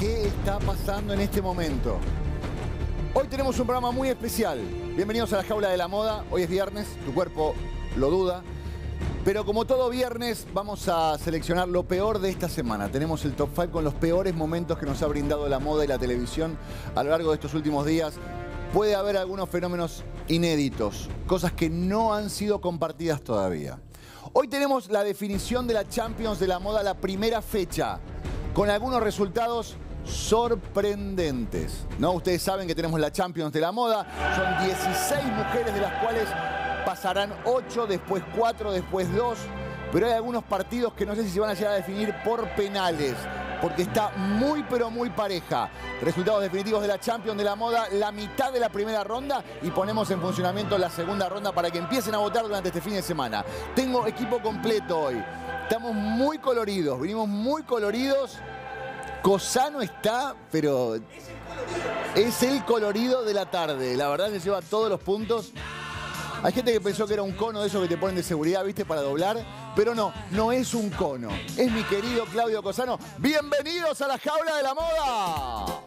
¿Qué está pasando en este momento? Hoy tenemos un programa muy especial. Bienvenidos a la jaula de la moda. Hoy es viernes, tu cuerpo lo duda. Pero como todo viernes, vamos a seleccionar lo peor de esta semana. Tenemos el top 5 con los peores momentos que nos ha brindado la moda y la televisión a lo largo de estos últimos días. Puede haber algunos fenómenos inéditos, cosas que no han sido compartidas todavía. Hoy tenemos la definición de la Champions de la moda, la primera fecha, con algunos resultados sorprendentes. ¿no? Ustedes saben que tenemos la Champions de la moda, son 16 mujeres de las cuales pasarán 8, después 4, después 2, pero hay algunos partidos que no sé si se van a llegar a definir por penales, porque está muy pero muy pareja. Resultados definitivos de la Champions de la moda, la mitad de la primera ronda y ponemos en funcionamiento la segunda ronda para que empiecen a votar durante este fin de semana. Tengo equipo completo hoy. Estamos muy coloridos, venimos muy coloridos. Cosano está, pero es el colorido de la tarde. La verdad se lleva todos los puntos. Hay gente que pensó que era un cono de esos que te ponen de seguridad, ¿viste? Para doblar. Pero no, no es un cono. Es mi querido Claudio Cosano. Bienvenidos a la jaula de la moda.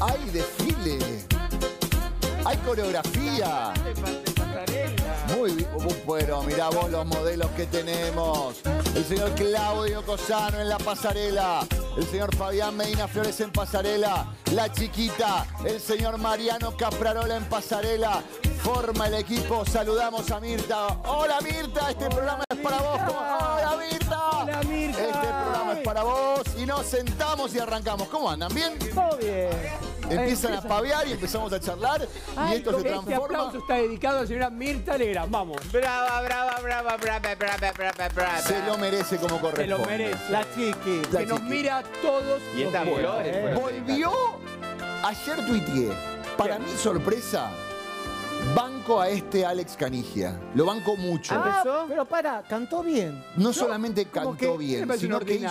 Hay desfile. Hay coreografía. Muy bien. Bueno, mirá vos los modelos que tenemos. El señor Claudio Cosano en la pasarela. El señor Fabián Medina Flores en pasarela. La chiquita. El señor Mariano Caprarola en pasarela. Forma el equipo. Saludamos a Mirta. Hola Mirta, este programa es para vos. Hola Mirta. Hola, Mirta. Este programa es para vos. Y nos sentamos y arrancamos. ¿Cómo andan? ¿Bien? Todo bien. Empiezan a pavear y empezamos a charlar. y esto se Este transforma. aplauso está dedicado a la señora Mirta Legrand. Vamos. Brava, brava, brava, brava, brava, brava, brava. Se lo merece como Se corresponde. lo merece. La chiqui. La que nos mira todos Y los días. Eh. Volvió, ayer tuiteé, para mi sorpresa, banco a este Alex Canigia. Lo banco mucho. Ah, pero para, cantó bien. no solamente cantó bien, sino que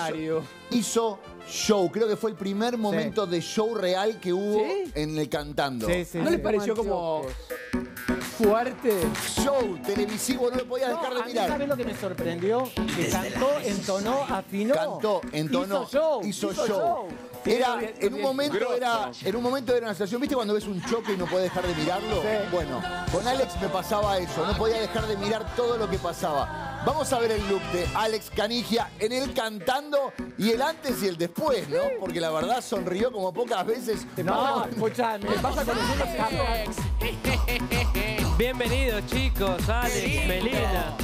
hizo show. Creo que fue el primer momento de show real que hubo ¿Sí? en el cantando. Sí, sí, ¿No sí. les pareció como fuerte? Show televisivo, no lo podías No, dejar a de mí, mirar. ¿sabes lo que me sorprendió? Que cantó, entonó, afinó. Cantó, entonó, Hizo show. hizo show. Era, en un momento era, en un momento era una situación, ¿viste cuando ves un choque y no puedes dejar de mirarlo? Bueno, con Alex me pasaba eso, no podía dejar de mirar todo lo que pasaba. Vamos a ver el look de Alex Canigia en él cantando y el antes y el después, ¿no? Porque la verdad sonrió como pocas veces. No, escuchame. Me pasa con los Bienvenidos chicos, Alex, Melina.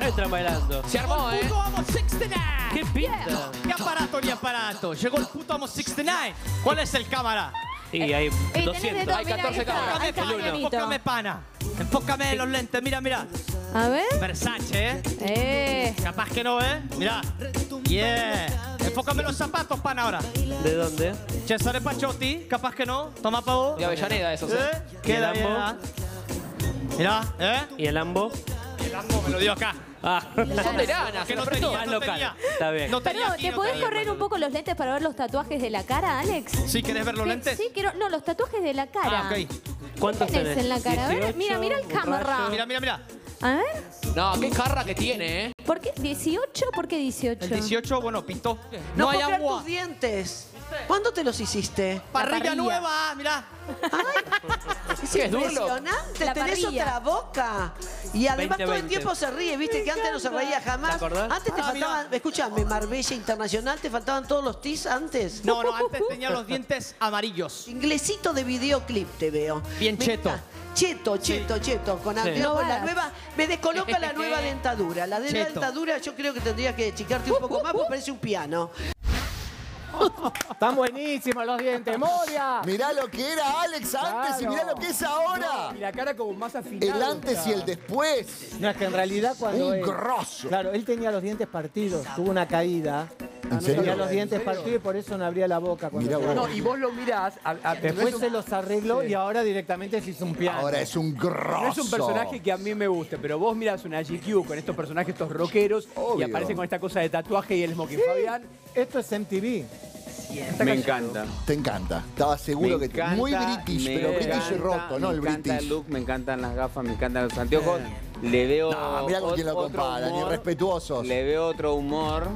Entran bailando. Se armó, ¿eh? Puto Amo 69. ¿Qué pinta? Ni aparato ni aparato. Llegó el puto Amo 69. ¿Cuál es el cámara? Y hay tenés 200. de todo, Hay mirá, 14 ahí está. cámaras. Enfócame, pana, enfócame, pana. Enfócame en los lentes, mira, mira. A ver. Versace, ¿eh? Eh. Capaz que no, ¿eh? Mira. Yeah. Enfócame los zapatos, pana, ahora. ¿De dónde? Cesare Pachotti, capaz que no. Toma pa' vos. De Avellaneda, esos, ¿eh? ¿Eh? Queda ¿Y el bien? ¿ah? Mirá, ¿eh? ¿Y el Lambo? Me lo dio acá. Ah, Son de lana, Que no tenía, no local. tenía. Está bien. No tenía aquí, ¿te no podés tenía. correr un poco los lentes para ver los tatuajes de la cara, Alex? ¿Sí querés ver los ¿Qué? lentes? Sí, quiero. No, los tatuajes de la cara. Ah, ok. ¿Cuántos tenés tenés? en la cara? A ver, 18, mira, mira el cámara. Mira, mira, mira. A ver. No, qué carra que tiene, ¿eh? ¿Por qué? ¿18? ¿Por qué 18? El 18, bueno, pintó. No, No hay agua. tus dientes. ¿Cuándo te los hiciste? Parrilla, parrilla. nueva, mirá. Es es duro. impresionante, La tenés parrilla. otra boca. Y además todo el 20-20. tiempo se ríe, viste que antes no se reía jamás. ¿Te acordás? Antes te Ah, faltaban, escúchame, Marbella Internacional, te faltaban todos los tis antes. No, no, antes tenía los dientes amarillos. Inglesito de videoclip te veo. Bien Me cheto. Cheto, cheto, cheto. Con anteojos, la nueva. Me descoloca la nueva dentadura. La de la Cheto. dentadura yo creo que tendrías que chicarte un poco más porque parece un piano. Están buenísimos los dientes. ¡Moria! Mirá lo que era Alex antes y mirá lo que es ahora. Y la cara como más afinada. El antes y el después. No, es que en realidad cuando Un él, grosso. Claro, él tenía los dientes partidos, tuvo una caída ¿En serio? Tenía los dientes partidos y por eso no abría la boca. Cuando Mirá. No, y vos lo mirás. a- a- no Después un- se los arregló Sí. y ahora directamente se hizo un piano. Ahora es un grosso. No es un personaje que a mí me guste, pero vos mirás una GQ con estos personajes, estos rockeros, Obvio. y aparece con esta cosa de tatuaje y el smoking. Fabián, Esto es MTV. Me encanta. Te encanta. Estaba seguro Me que encanta, muy british, me pero british y encanta, roto, no me el encanta british. el look, me encantan las gafas, me encantan los anteojos. Le veo. No, mirá con quién lo otro compara, ni humor, respetuosos. Le veo otro humor.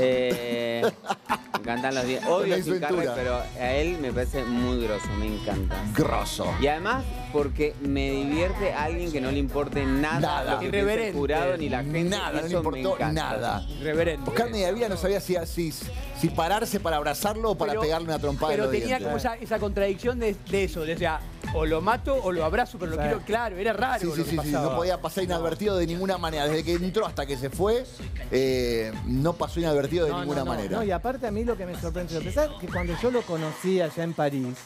Eh, me encantan los dientes. Odio Ventura. pero a él me parece muy grosso, me encanta. Grosso. Y además, porque me divierte a alguien que no le importe nada, Nada. lo que el Irreverente. jurado ni la gente. Nada, no le eso importó nada. Reverente. Oscar Mediavía no sabía si, si, si pararse para abrazarlo o para Pero- pegarle una trompada Pero tenía dientes. como esa, esa contradicción de, de eso, de, o sea, o lo mato o lo abrazo, pero lo quiero claro, era raro Sí, lo sí, que sí, sí, pasaba. no podía pasar inadvertido de ninguna manera. Desde que entró hasta que se fue, eh, no pasó inadvertido de No, ninguna no, no, manera. no, y aparte a mí lo que me sorprendió, a pesar que cuando yo lo conocí allá en París,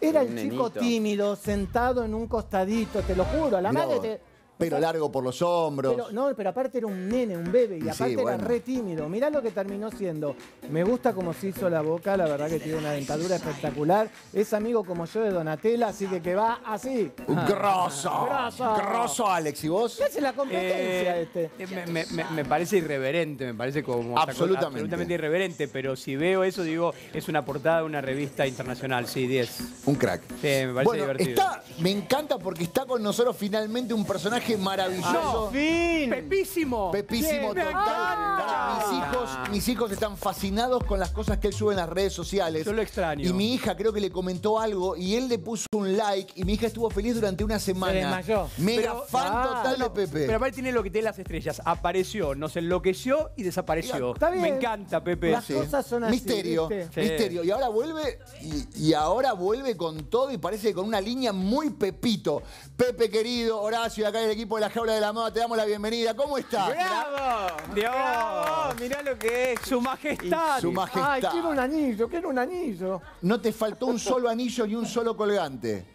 era el chico tímido, sentado en un costadito, te lo juro, a la madre te... Pelo largo por los hombros. Pero, no, pero aparte era un nene, un bebé, y, Y sí, aparte era re tímido. Mirá lo que terminó siendo. Me gusta cómo se hizo la boca, la verdad que tiene una dentadura espectacular. Es amigo como yo de Donatella, así que que va así. Un grosso. Grosso. Grosso, Alex. ¿Y vos? ¿Qué hace la competencia Eh, este? eh, me, me- me- me parece irreverente, me parece como Absolutamente. absolutamente irreverente, pero si veo eso digo, es una portada de una revista internacional, sí, 10. Un crack. Sí, me parece bueno, divertido. está, me encanta porque está con nosotros finalmente un personaje maravilloso. ¡Fin! ¡Pepísimo! Pepísimo total. Mis hijos, mis hijos están fascinados con las cosas que él sube en las redes sociales. Yo lo extraño. Y mi hija creo que le comentó algo y él le puso un like y mi hija estuvo feliz durante una semana. desmayó. Mega Pero- fan Ah, total No, de Pepe. Pero aparte tiene lo que tiene las estrellas. Apareció, nos enloqueció y desapareció. Está bien. Me encanta, Pepe. Las cosas son así, Misterio, misterio. Y ahora vuelve, y, y ahora vuelve con todo y parece que con una línea muy pepito. Pepe querido, Horacio, acá el equipo de la jaula de la moda, te damos la bienvenida. ¿Cómo estás? ¡Bravo! ¡Dios! Mirá lo que es. ¡Su majestad! Su majestad. Ay, quiero un anillo, quiero un anillo. No te faltó un solo anillo ni un solo colgante.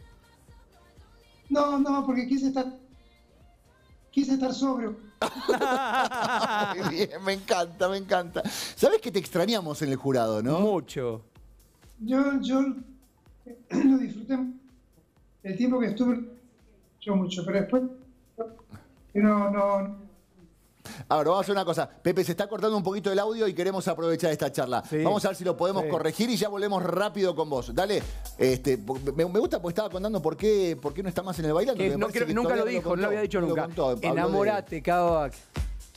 No, no, porque quise estar. Quise estar sobrio. Bien, me encanta, me encanta. ¿Sabes que te extrañamos en el jurado, no? Mucho. Yo, yo lo disfruté. El tiempo que estuve, yo mucho, pero después. No, no. Ahora, vamos a hacer una cosa. Pepe, se está cortando un poquito el audio y queremos aprovechar esta charla. Sí. Vamos a ver si lo podemos Sí. corregir y ya volvemos rápido con vos. Dale, este, me, me gusta porque estaba contando por qué, por qué no está más en el bailando. No creo- que nunca lo dijo, no contó, lo había dicho no lo nunca. contó, de- Enamorate, Kavak.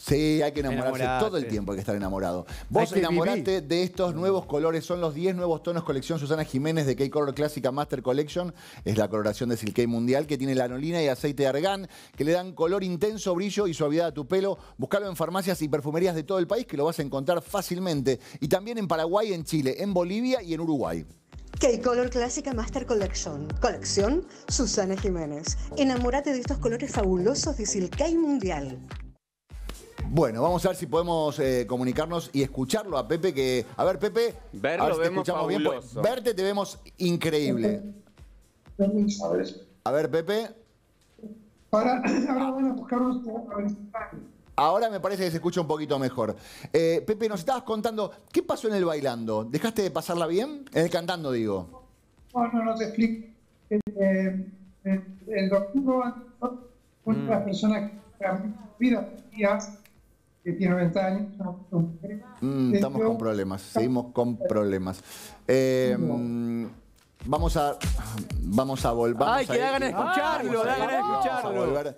Sí, hay que enamorarse Enamorate. todo el tiempo, hay que estar enamorado. Vos enamorate de estos nuevos colores, son los 10 nuevos tonos colección Susana Jiménez de K-Color Clásica Master Collection. Es la coloración de Silkei Mundial que tiene lanolina y aceite de argán que le dan color intenso, brillo y suavidad a tu pelo. Buscalo en farmacias y perfumerías de todo el país que lo vas a encontrar fácilmente. Y también en Paraguay, en Chile, en Bolivia y en Uruguay. K-Color Clásica Master Collection. Colección Susana Jiménez. Enamórate de estos colores fabulosos de Silkei Mundial. Bueno, vamos a ver si podemos eh, comunicarnos y escucharlo a Pepe. Que, a ver, Pepe, Verlo a ver si te vemos escuchamos bien, fabuloso. Verte te vemos increíble. A ver, A ver, Pepe. Ahora, ahora van a buscar ver, Ahora me parece que se escucha un poquito mejor. Eh, Pepe, nos estabas contando, ¿qué pasó en el bailando? ¿Dejaste de pasarla bien? En el cantando, digo. No, no, no te explico. Eh, eh, el doctor, una de las personas que a mi vida que tiene 90 años, una mujer, Mm, le estamos dio- con problemas, seguimos con problemas. Eh, mm, vamos a. Vamos a volver. Ay, que de escucharlo, de escucharlo.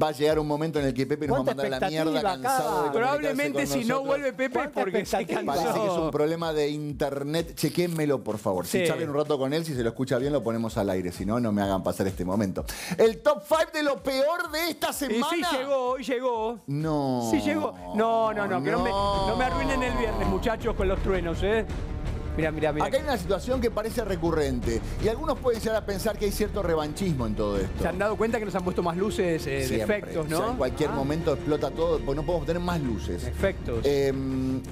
Va a llegar un momento en el que Pepe nos va a ¿Cuánta mandar a la mierda cansado de Probablemente con si no vuelve Pepe es ¿Cuánta porque se expectativa? Parece que es un cansó. problema de internet. Chequénmelo, por favor. Si Sí. charlen un rato con él, si se lo escucha bien, lo ponemos al aire. Si no, no me hagan pasar este momento. El top 5 de lo peor de esta Y semana. sí llegó, hoy llegó. No. Sí llegó. No, no, no, que no me, no me arruinen el viernes, muchachos, con los truenos, ¿eh? Mira, mira, mira. Acá hay una situación que parece recurrente. Y algunos pueden llegar a pensar que hay cierto revanchismo en todo esto. ¿Se han dado cuenta que nos han puesto más luces eh, de efectos, O sea, no? en cualquier Ah, momento explota todo, porque no podemos tener más luces. Efectos. Eh,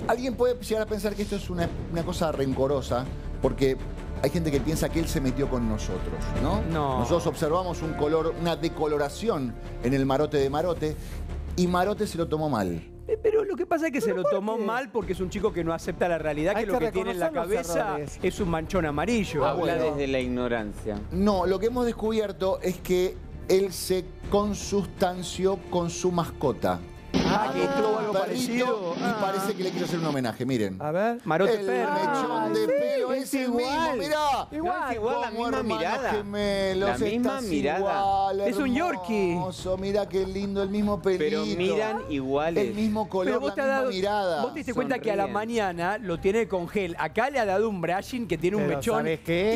Alguien puede llegar a pensar que esto es una, una cosa rencorosa, porque hay gente que piensa que él se metió con nosotros, ¿no? No. Nosotros observamos un color, una decoloración en el marote de marote. y Marote se lo tomó mal. Eh, Pero lo que pasa es que se lo tomó mal porque es un chico que no acepta la realidad, Hay que lo que que tiene en la reconocer los cabeza errores. es un manchón amarillo. Ah, Habla bueno. desde la ignorancia. No, lo que hemos descubierto es que él se consustanció con su mascota. Ah, que tuvo algo parecido. Y Ah. parece que le quiero hacer un homenaje, miren. A ver. Marote el perro. mechón de pelo es igual. mismo, mirá. Igual. Igual, la misma mirada. gemelos, La misma mirada. igual, Es un Yorkie. hermoso, Mira qué lindo, el mismo pelito. Pero miran iguales. El mismo color, Pero vos la te has misma dado, mirada. vos te diste cuenta que a la mañana lo tiene con gel. Acá le ha dado un brushing que tiene un Pero mechón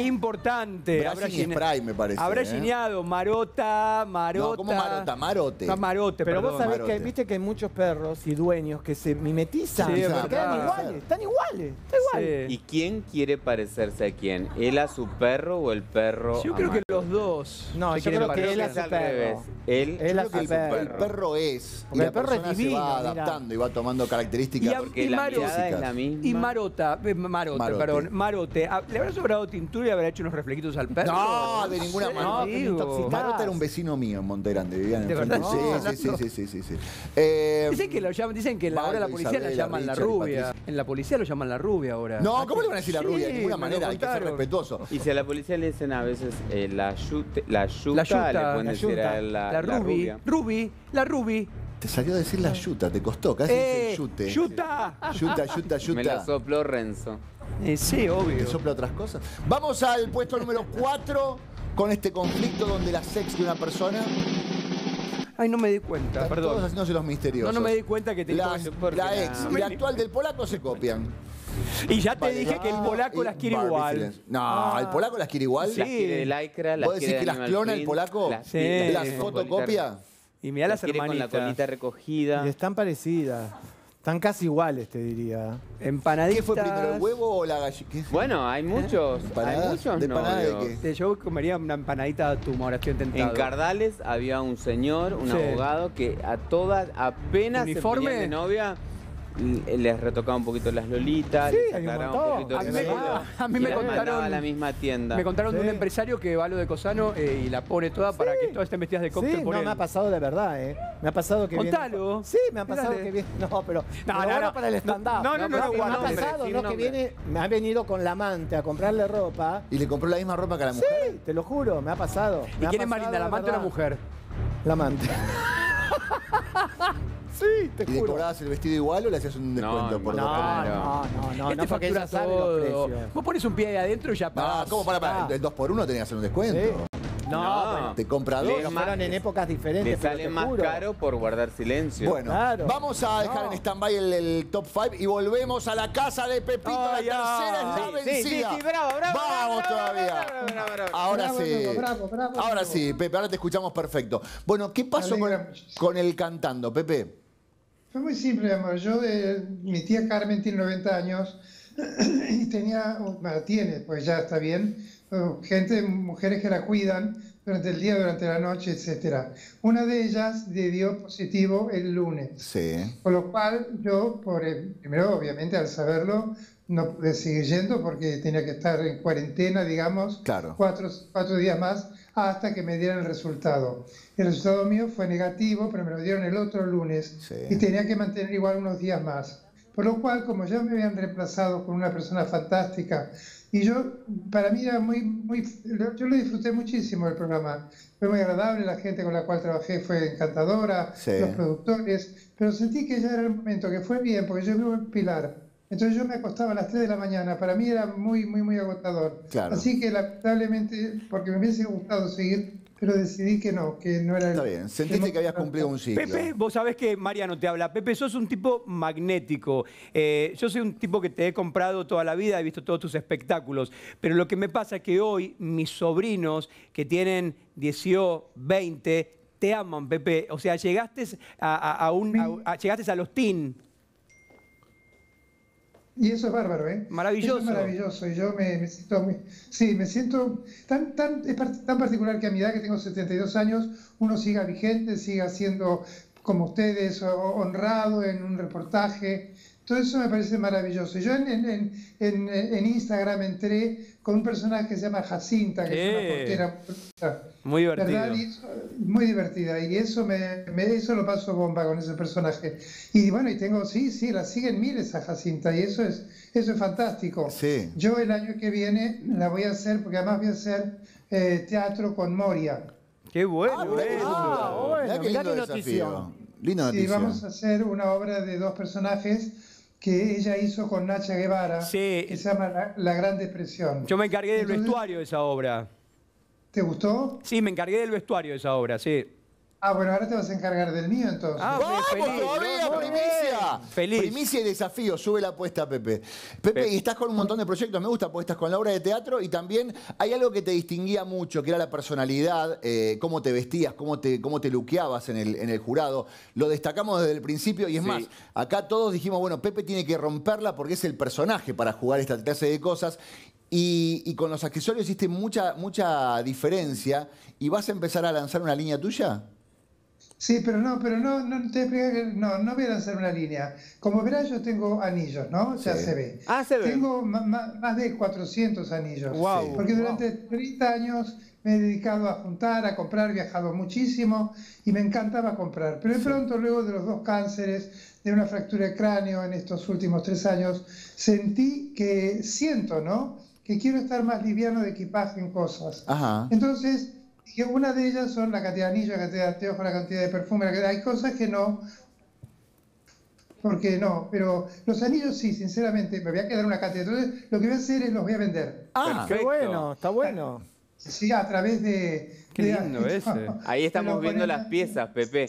importante. Brushing spray, me parece, Habrá ¿eh? gineado marota, marota. No, ¿cómo marota? Marote. No, marote, Pero vos perdón. sabés que, Marote. viste que hay muchos perros y dueños que se mimetizan. Sí, es se verdad. quedan iguales. Están iguales. Está igual. Sí. ¿Y quién quiere parecerse a quién? ¿Él a su perro o el perro Yo a creo que los dos. No, yo quieren creo que él a es su al perro. revés. Él, Él Yo a su el, perro. el perro es. Porque y la el perro es persona se divino, va mira. adaptando y va tomando características. Y a- porque y la mirada es la misma. Y Marota, eh, Marote, Marote. perdón, Marote, ah, ¿le habrá sobrado tintura y habrá hecho unos reflejitos al perro? No, de ninguna manera. Marota era un vecino mío en Montegrande, vivían en ¿De frente. verdad? Sí, sí, sí, sí, sí, sí. Eh, Dicen que, lo llaman, dicen que la- ahora la policía la Isabela, llaman la Richard rubia. Patricia. En la policía lo llaman la rubia ahora. no, ¿cómo le van a decir la rubia? De ninguna me lo manera, hay que ser contaron. respetuoso. Y si a la policía le dicen a veces eh, la, yute- la yuta, La yuta, le pueden la decir yuta, a la, rubi, rubia. rubi, la rubi. Te salió a decir la yuta, te costó, casi dice Eh, yute. yuta. Yuta, yuta, Me la yuta. sopló Renzo. Eh, sí, obvio. ¿Te sopla otras cosas? Vamos al puesto número 4 con este conflicto donde la sex de una persona. Ay, no me di cuenta, Están todos perdón. haciéndose los No, misteriosos. no me di cuenta que te La, la ex No y la actual del polaco se copian. Y ya te Vale, dije que el ah, polaco las quiere Barbie igual. No, ¿el polaco las quiere igual? Sí. Las quiere de lycra, las ¿Vos decís quiere que de las clona el polaco? las- Sí. las ¿Las fotocopia? Y mirá las quiere con la hermanitas. colita recogida. Y están parecidas. Están casi iguales, te diría. Empanaditas. ¿Qué fue primero, el huevo o la gallina? Bueno, hay muchos, hay muchos ¿De empanada de novios. qué? Yo comería una empanadita a tu ahora estoy tentado. En Cardales había un señor, un Sí. abogado, que a todas, apenas ¿Uniforme? se de novia, les retocaba un poquito las lolitas, Sí, les un un poquito A el mí me- pelo, a mí y me las mandaba contaron- a la misma tienda. Me contaron de un empresario que va a lo de Cosano eh, y la pone toda para que todas estén vestidas de cóctel Sí, por no, él. me ha pasado de verdad, ¿eh? Me ha pasado que Contalo. viene... Sí, me ha pasado Dale. que viene... No, pero... No, pero no, no. para el stand-up. No, no, no, no, me ha pasado, ¿no? Que viene... Me ha venido con la amante a comprarle ropa. ¿Y le compró la misma ropa que a la mujer? Sí, te lo juro, me ha pasado. ¿Y quién es pasado Marina, la amante o la mujer? La amante. sí, te ¿Y le juro. cobrabas el vestido igual o le hacías un No, descuento por no, No, no, no, no, Este no, porque factura ella sabe los precios. Vos pones un pie ahí adentro y ya No, pagás. ¿cómo para, para? Ah. El 2x1 tenía que hacer un descuento. Sí. No, No. bueno, Te compra dos. pero más- fueron en épocas diferentes. Le sale más juro. caro por guardar silencio. Bueno, Claro. vamos a dejar No. en stand-by el, el top 5 y volvemos a la casa de Pepito. Ay, la tercera es la sí, vencida. sí, sí, bravo, bravo, Vamos bravo, todavía. bravo. Ahora sí. bravo, ahora sí, Pepe, ahora te escuchamos perfecto. Bueno, ¿qué pasó con, con el cantando, Pepe? Fue muy simple, amor. Yo, eh, mi tía Carmen tiene 90 años y tenía, bueno, tiene, pues ya está bien, eh, gente, mujeres que la cuidan durante el día, durante la noche, etcétera. Una de ellas le dio positivo el lunes. Sí. Con lo cual yo, por el- primero obviamente al saberlo, no pude seguir yendo porque tenía que estar en cuarentena, digamos, Claro. cuatro, cuatro días más hasta que me dieran el resultado. El resultado mío fue negativo, pero me lo dieron el otro lunes Sí. y tenía que mantener igual unos días más. Por lo cual, como ya me habían reemplazado con una persona fantástica, y yo, para mí era muy, muy, yo lo disfruté muchísimo el programa. Fue muy agradable, la gente con la cual trabajé fue encantadora, Sí. los productores, pero sentí que ya era el momento, que fue bien, porque yo vivo en Pilar. Entonces yo me acostaba a las 3 de la mañana, para mí era muy, muy, muy agotador. Claro. Así que lamentablemente, porque me hubiese gustado seguir, pero decidí que no, que no era el... Está bien. Sentiste que habías cumplido un ciclo. Pepe, vos sabés que Mariano te habla. Pepe, sos un tipo magnético. Eh, yo soy un tipo que te he comprado toda la vida, he visto todos tus espectáculos. Pero lo que me pasa es que hoy mis sobrinos, que tienen 18, 20, te aman, Pepe. O sea, llegaste a, a- a un, a- a- llegaste a los teen. Y eso es bárbaro, ¿eh? Maravilloso. Eso es maravilloso. Y yo me, me siento, muy- sí, me siento tan, tan, es par- tan particular que a mi edad, que tengo 72 años, uno siga vigente, siga siendo como ustedes, honrado en un reportaje. Todo eso me parece maravilloso. Yo en, en- en- en- en Instagram entré con un personaje que se llama Jacinta, que es una Eh. portera Muy eso- muy divertida. Y eso me, me- eso lo paso bomba con ese personaje. Y bueno, y tengo, sí, sí, la siguen miles a Jacinta, y eso es, eso es fantástico. Sí. Yo el año que viene la voy a hacer, porque además voy a hacer eh, teatro con Moria. Qué bueno Ah, eso. bueno, Mirá qué mirá lindo qué desafío. notición. Lindo Y noticia. vamos a hacer una obra de dos personajes que ella hizo con Nacha Guevara, Sí. que se llama La, La Gran Depresión. Yo me encargué del Entonces, vestuario de esa obra. ¿Te gustó? Sí, me encargué del vestuario de esa obra, sí. Ah, bueno, ahora te vas a encargar del mío entonces. Ah, ¡Vamos feliz, todavía, primicia! Feliz. Primicia y desafío, sube la apuesta, Pepe. Pepe, y estás con un montón de proyectos, me gusta, porque estás con la obra de teatro y también hay algo que te distinguía mucho, que era la personalidad, eh, cómo te vestías, cómo te, cómo te luqueabas en el, en el jurado. Lo destacamos desde el principio y es Sí. más, acá todos dijimos, bueno, Pepe tiene que romperla porque es el personaje para jugar esta clase de cosas. Y, y con los accesorios hiciste mucha, mucha diferencia y vas a empezar a lanzar una línea tuya. Sí, pero no, pero no, no te no, no voy a lanzar una línea. Como verás, yo tengo anillos, ¿no? Ya Sí. se ve. Ah, se ve. Tengo más de 400 anillos. Guau. Porque durante 30 años me he dedicado a juntar, a comprar, he viajado muchísimo y me encantaba comprar. Pero de pronto, luego de los dos cánceres, de una fractura de cráneo en estos últimos tres años, sentí que siento, ¿no? Que quiero estar más liviano de equipaje en cosas. Ajá. Entonces, dije, una de ellas son la cantidad de anillos, la cantidad de anteojos, la cantidad de perfume. la cantidad- Hay cosas que no, porque no, pero los anillos sí, sinceramente, me voy a quedar una cantidad. Entonces, lo que voy a hacer es los voy a vender. Ah, Qué bueno, está bueno. Sí, a través de... Qué de- lindo ese. Ahí estamos viendo las piezas, Pepe.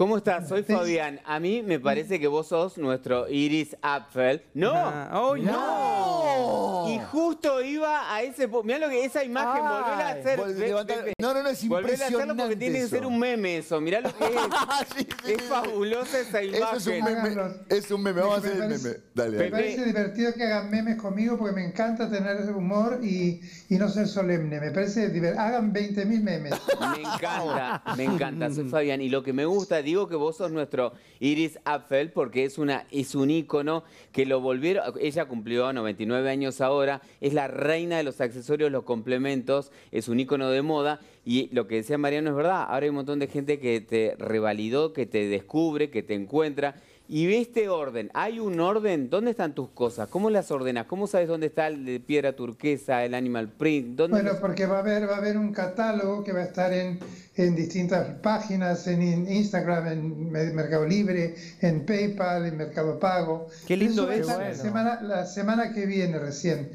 ¿Cómo estás? Soy. Fabián. A mí me parece que vos sos nuestro Iris Apfel. ¡No! Ah, ¡Ay, no! Y justo iba a ese... Mirá lo que esa imagen, Ay. volver a hacer... Vol- levantar-. No, no, no, es Volver a hacerlo porque impresionante tiene que ser eso. un meme eso. Mirá lo que es. Sí, sí, es sí. fabulosa esa Eso imagen. es un meme. Háganlo. Es un meme. Vamos a Me hacer el parece- meme. Dale, Me dale. parece divertido que hagan memes conmigo porque me encanta tener humor y, y no ser solemne. Me parece divertido. Hagan 20.000 memes. Me encanta, me encanta, soy Fabián. Y lo que me gusta, digo que vos sos nuestro Iris Apfel porque es, una, es un ícono que lo volvieron, ella cumplió 99 años ahora, es la reina de los accesorios, los complementos, es un ícono de moda. Y lo que decía Mariano es verdad, ahora hay un montón de gente que te revalidó, que te descubre, que te encuentra. Y este orden, hay un orden, ¿dónde están tus cosas? ¿Cómo las ordenas? ¿Cómo sabes dónde está el de piedra turquesa, el animal print? ¿Dónde Bueno, los- porque va a haber, va a haber un catálogo que va a estar en, en distintas páginas, en in- Instagram, en Me- Mercado Libre, en PayPal, en Mercado Pago. Qué lindo a es. La, semana, la semana que viene recién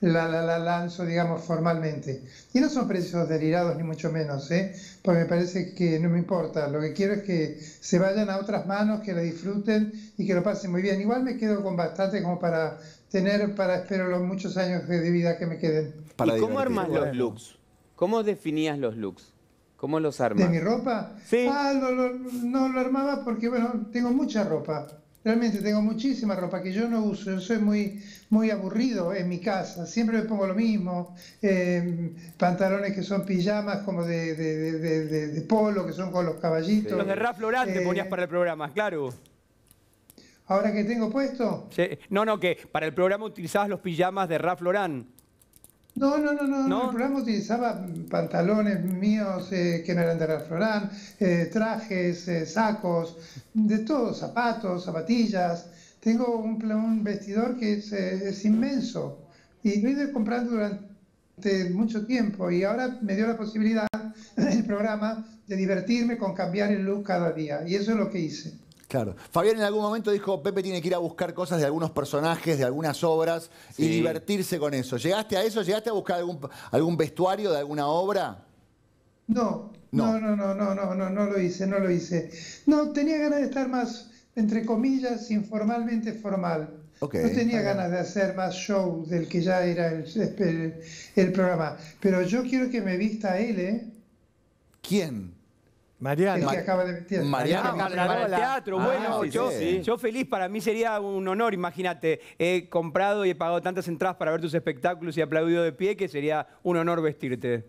la, la, la lanzo, digamos, formalmente. Y no son precios delirados, ni mucho menos, ¿eh? porque me parece que no me importa. Lo que quiero es que se vayan a otras manos, que la disfruten y que lo pasen muy bien. Igual me quedo con bastante como para tener, para espero los muchos años de de vida que me queden. Para ¿Y cómo armas los looks? ¿Cómo definías los looks? ¿Cómo los ¿De armas? mi ropa? Sí. Ah, lo- lo- no lo armaba porque, bueno, tengo mucha ropa. Realmente tengo muchísima ropa que yo no uso. Yo soy muy, muy aburrido en mi casa. Siempre me pongo lo mismo. eh, pantalones que son pijamas como de, de- de- de- polo, que son con los caballitos. Los de Ralph Lauren te Eh, ponías para el programa, claro. Ahora que tengo puesto. Sí. No, no, que para el programa utilizabas los pijamas de Ralph Lauren. No, no, no, no, ¿No? El programa utilizaba pantalones míos eh, que no eran de Ralph Lauren, eh, trajes, eh, sacos, de todo, zapatos, zapatillas. Tengo un, un vestidor que es, eh, es inmenso y lo he ido comprando durante mucho tiempo y ahora me dio la posibilidad el programa de divertirme con cambiar el look cada día y eso es lo que hice. Claro. Fabián en algún momento dijo, Pepe tiene que ir a buscar cosas de algunos personajes, de algunas obras y divertirse con eso. ¿Llegaste a eso? ¿Llegaste a buscar algún, algún vestuario de alguna obra? No, No. no, no, no, no, no, no, no lo hice, no lo hice. No, tenía ganas de estar más, entre comillas, informalmente formal. Ok. No tenía ganas de hacer más show del que ya era el, el- el programa. Pero yo quiero que me vista él, ¿eh? ¿Quién? El Mariano. que acaba de vestir. Mariano el teatro, Ah, bueno, sí, yo, sí. yo feliz, para mí sería un honor, imagínate, he comprado y he pagado tantas entradas para ver tus espectáculos y aplaudido de pie que sería un honor vestirte.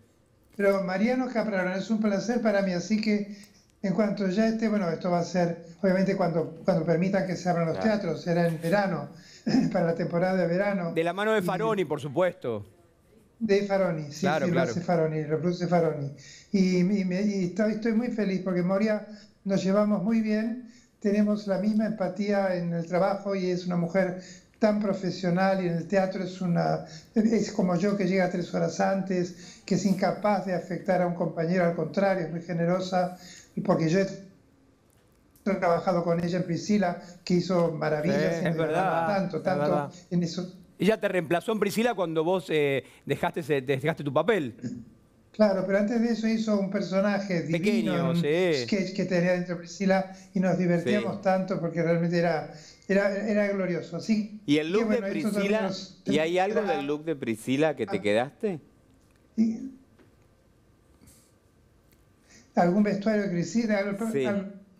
Pero Mariano Caprarón, es un placer para mí, así que En cuanto ya esté, bueno, esto va a ser, obviamente, cuando, cuando permitan que se abran los Claro. teatros, será en verano, para la temporada de verano. De la mano de Faroni, por supuesto. De Faroni, sí, Claro, sí, claro. lo hace Faroni, lo produce Faroni. Y, y me- y estoy, estoy muy feliz porque Moria nos llevamos muy bien, tenemos la misma empatía en el trabajo y es una mujer tan profesional y en el teatro es una es como yo que llega tres horas antes, que es incapaz de afectar a un compañero, al contrario, es muy generosa, y porque yo he trabajado con ella en Priscila, que hizo maravillas, Sí, es verdad, ganaba tanto, es tanto verdad. en eso. Ella te reemplazó en Priscila cuando vos eh, dejaste, tu papel. Claro, pero antes de eso hizo un personaje divino, Pequeño, un sí. sketch que tenía dentro de Priscila y nos divertíamos Sí. tanto porque realmente era, era, era glorioso. Así ¿Y el look bueno, de Priscila? ¿Y hay algo era- del look de Priscila que te quedaste? algún vestuario de Priscila, al, Sí.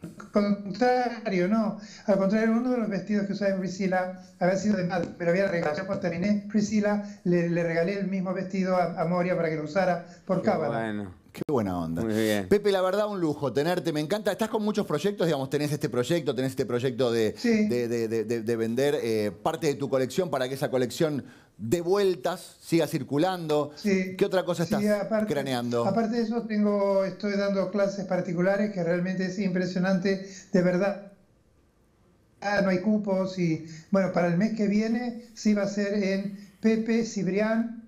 Al contrario, no, al contrario, uno de los vestidos que usaba en Priscila había sido de madre, pero había regalado, cuando terminé Priscila, le, le regalé el mismo vestido a, a Moria para que lo usara por cábala. Bueno. Qué buena onda. Muy bien. Pepe, la verdad, un lujo tenerte. Me encanta. Estás con muchos proyectos, digamos, tenés este proyecto, tenés este proyecto de, de, de- de- de- de vender eh, parte de tu colección para que esa colección de vueltas siga circulando. ¿Qué otra cosa estás Sí, aparte, craneando? Aparte de eso, tengo, estoy dando clases particulares que realmente es impresionante, de verdad. Ah, no hay cupos y bueno, para el mes que viene sí va a ser en Pepe Cibrián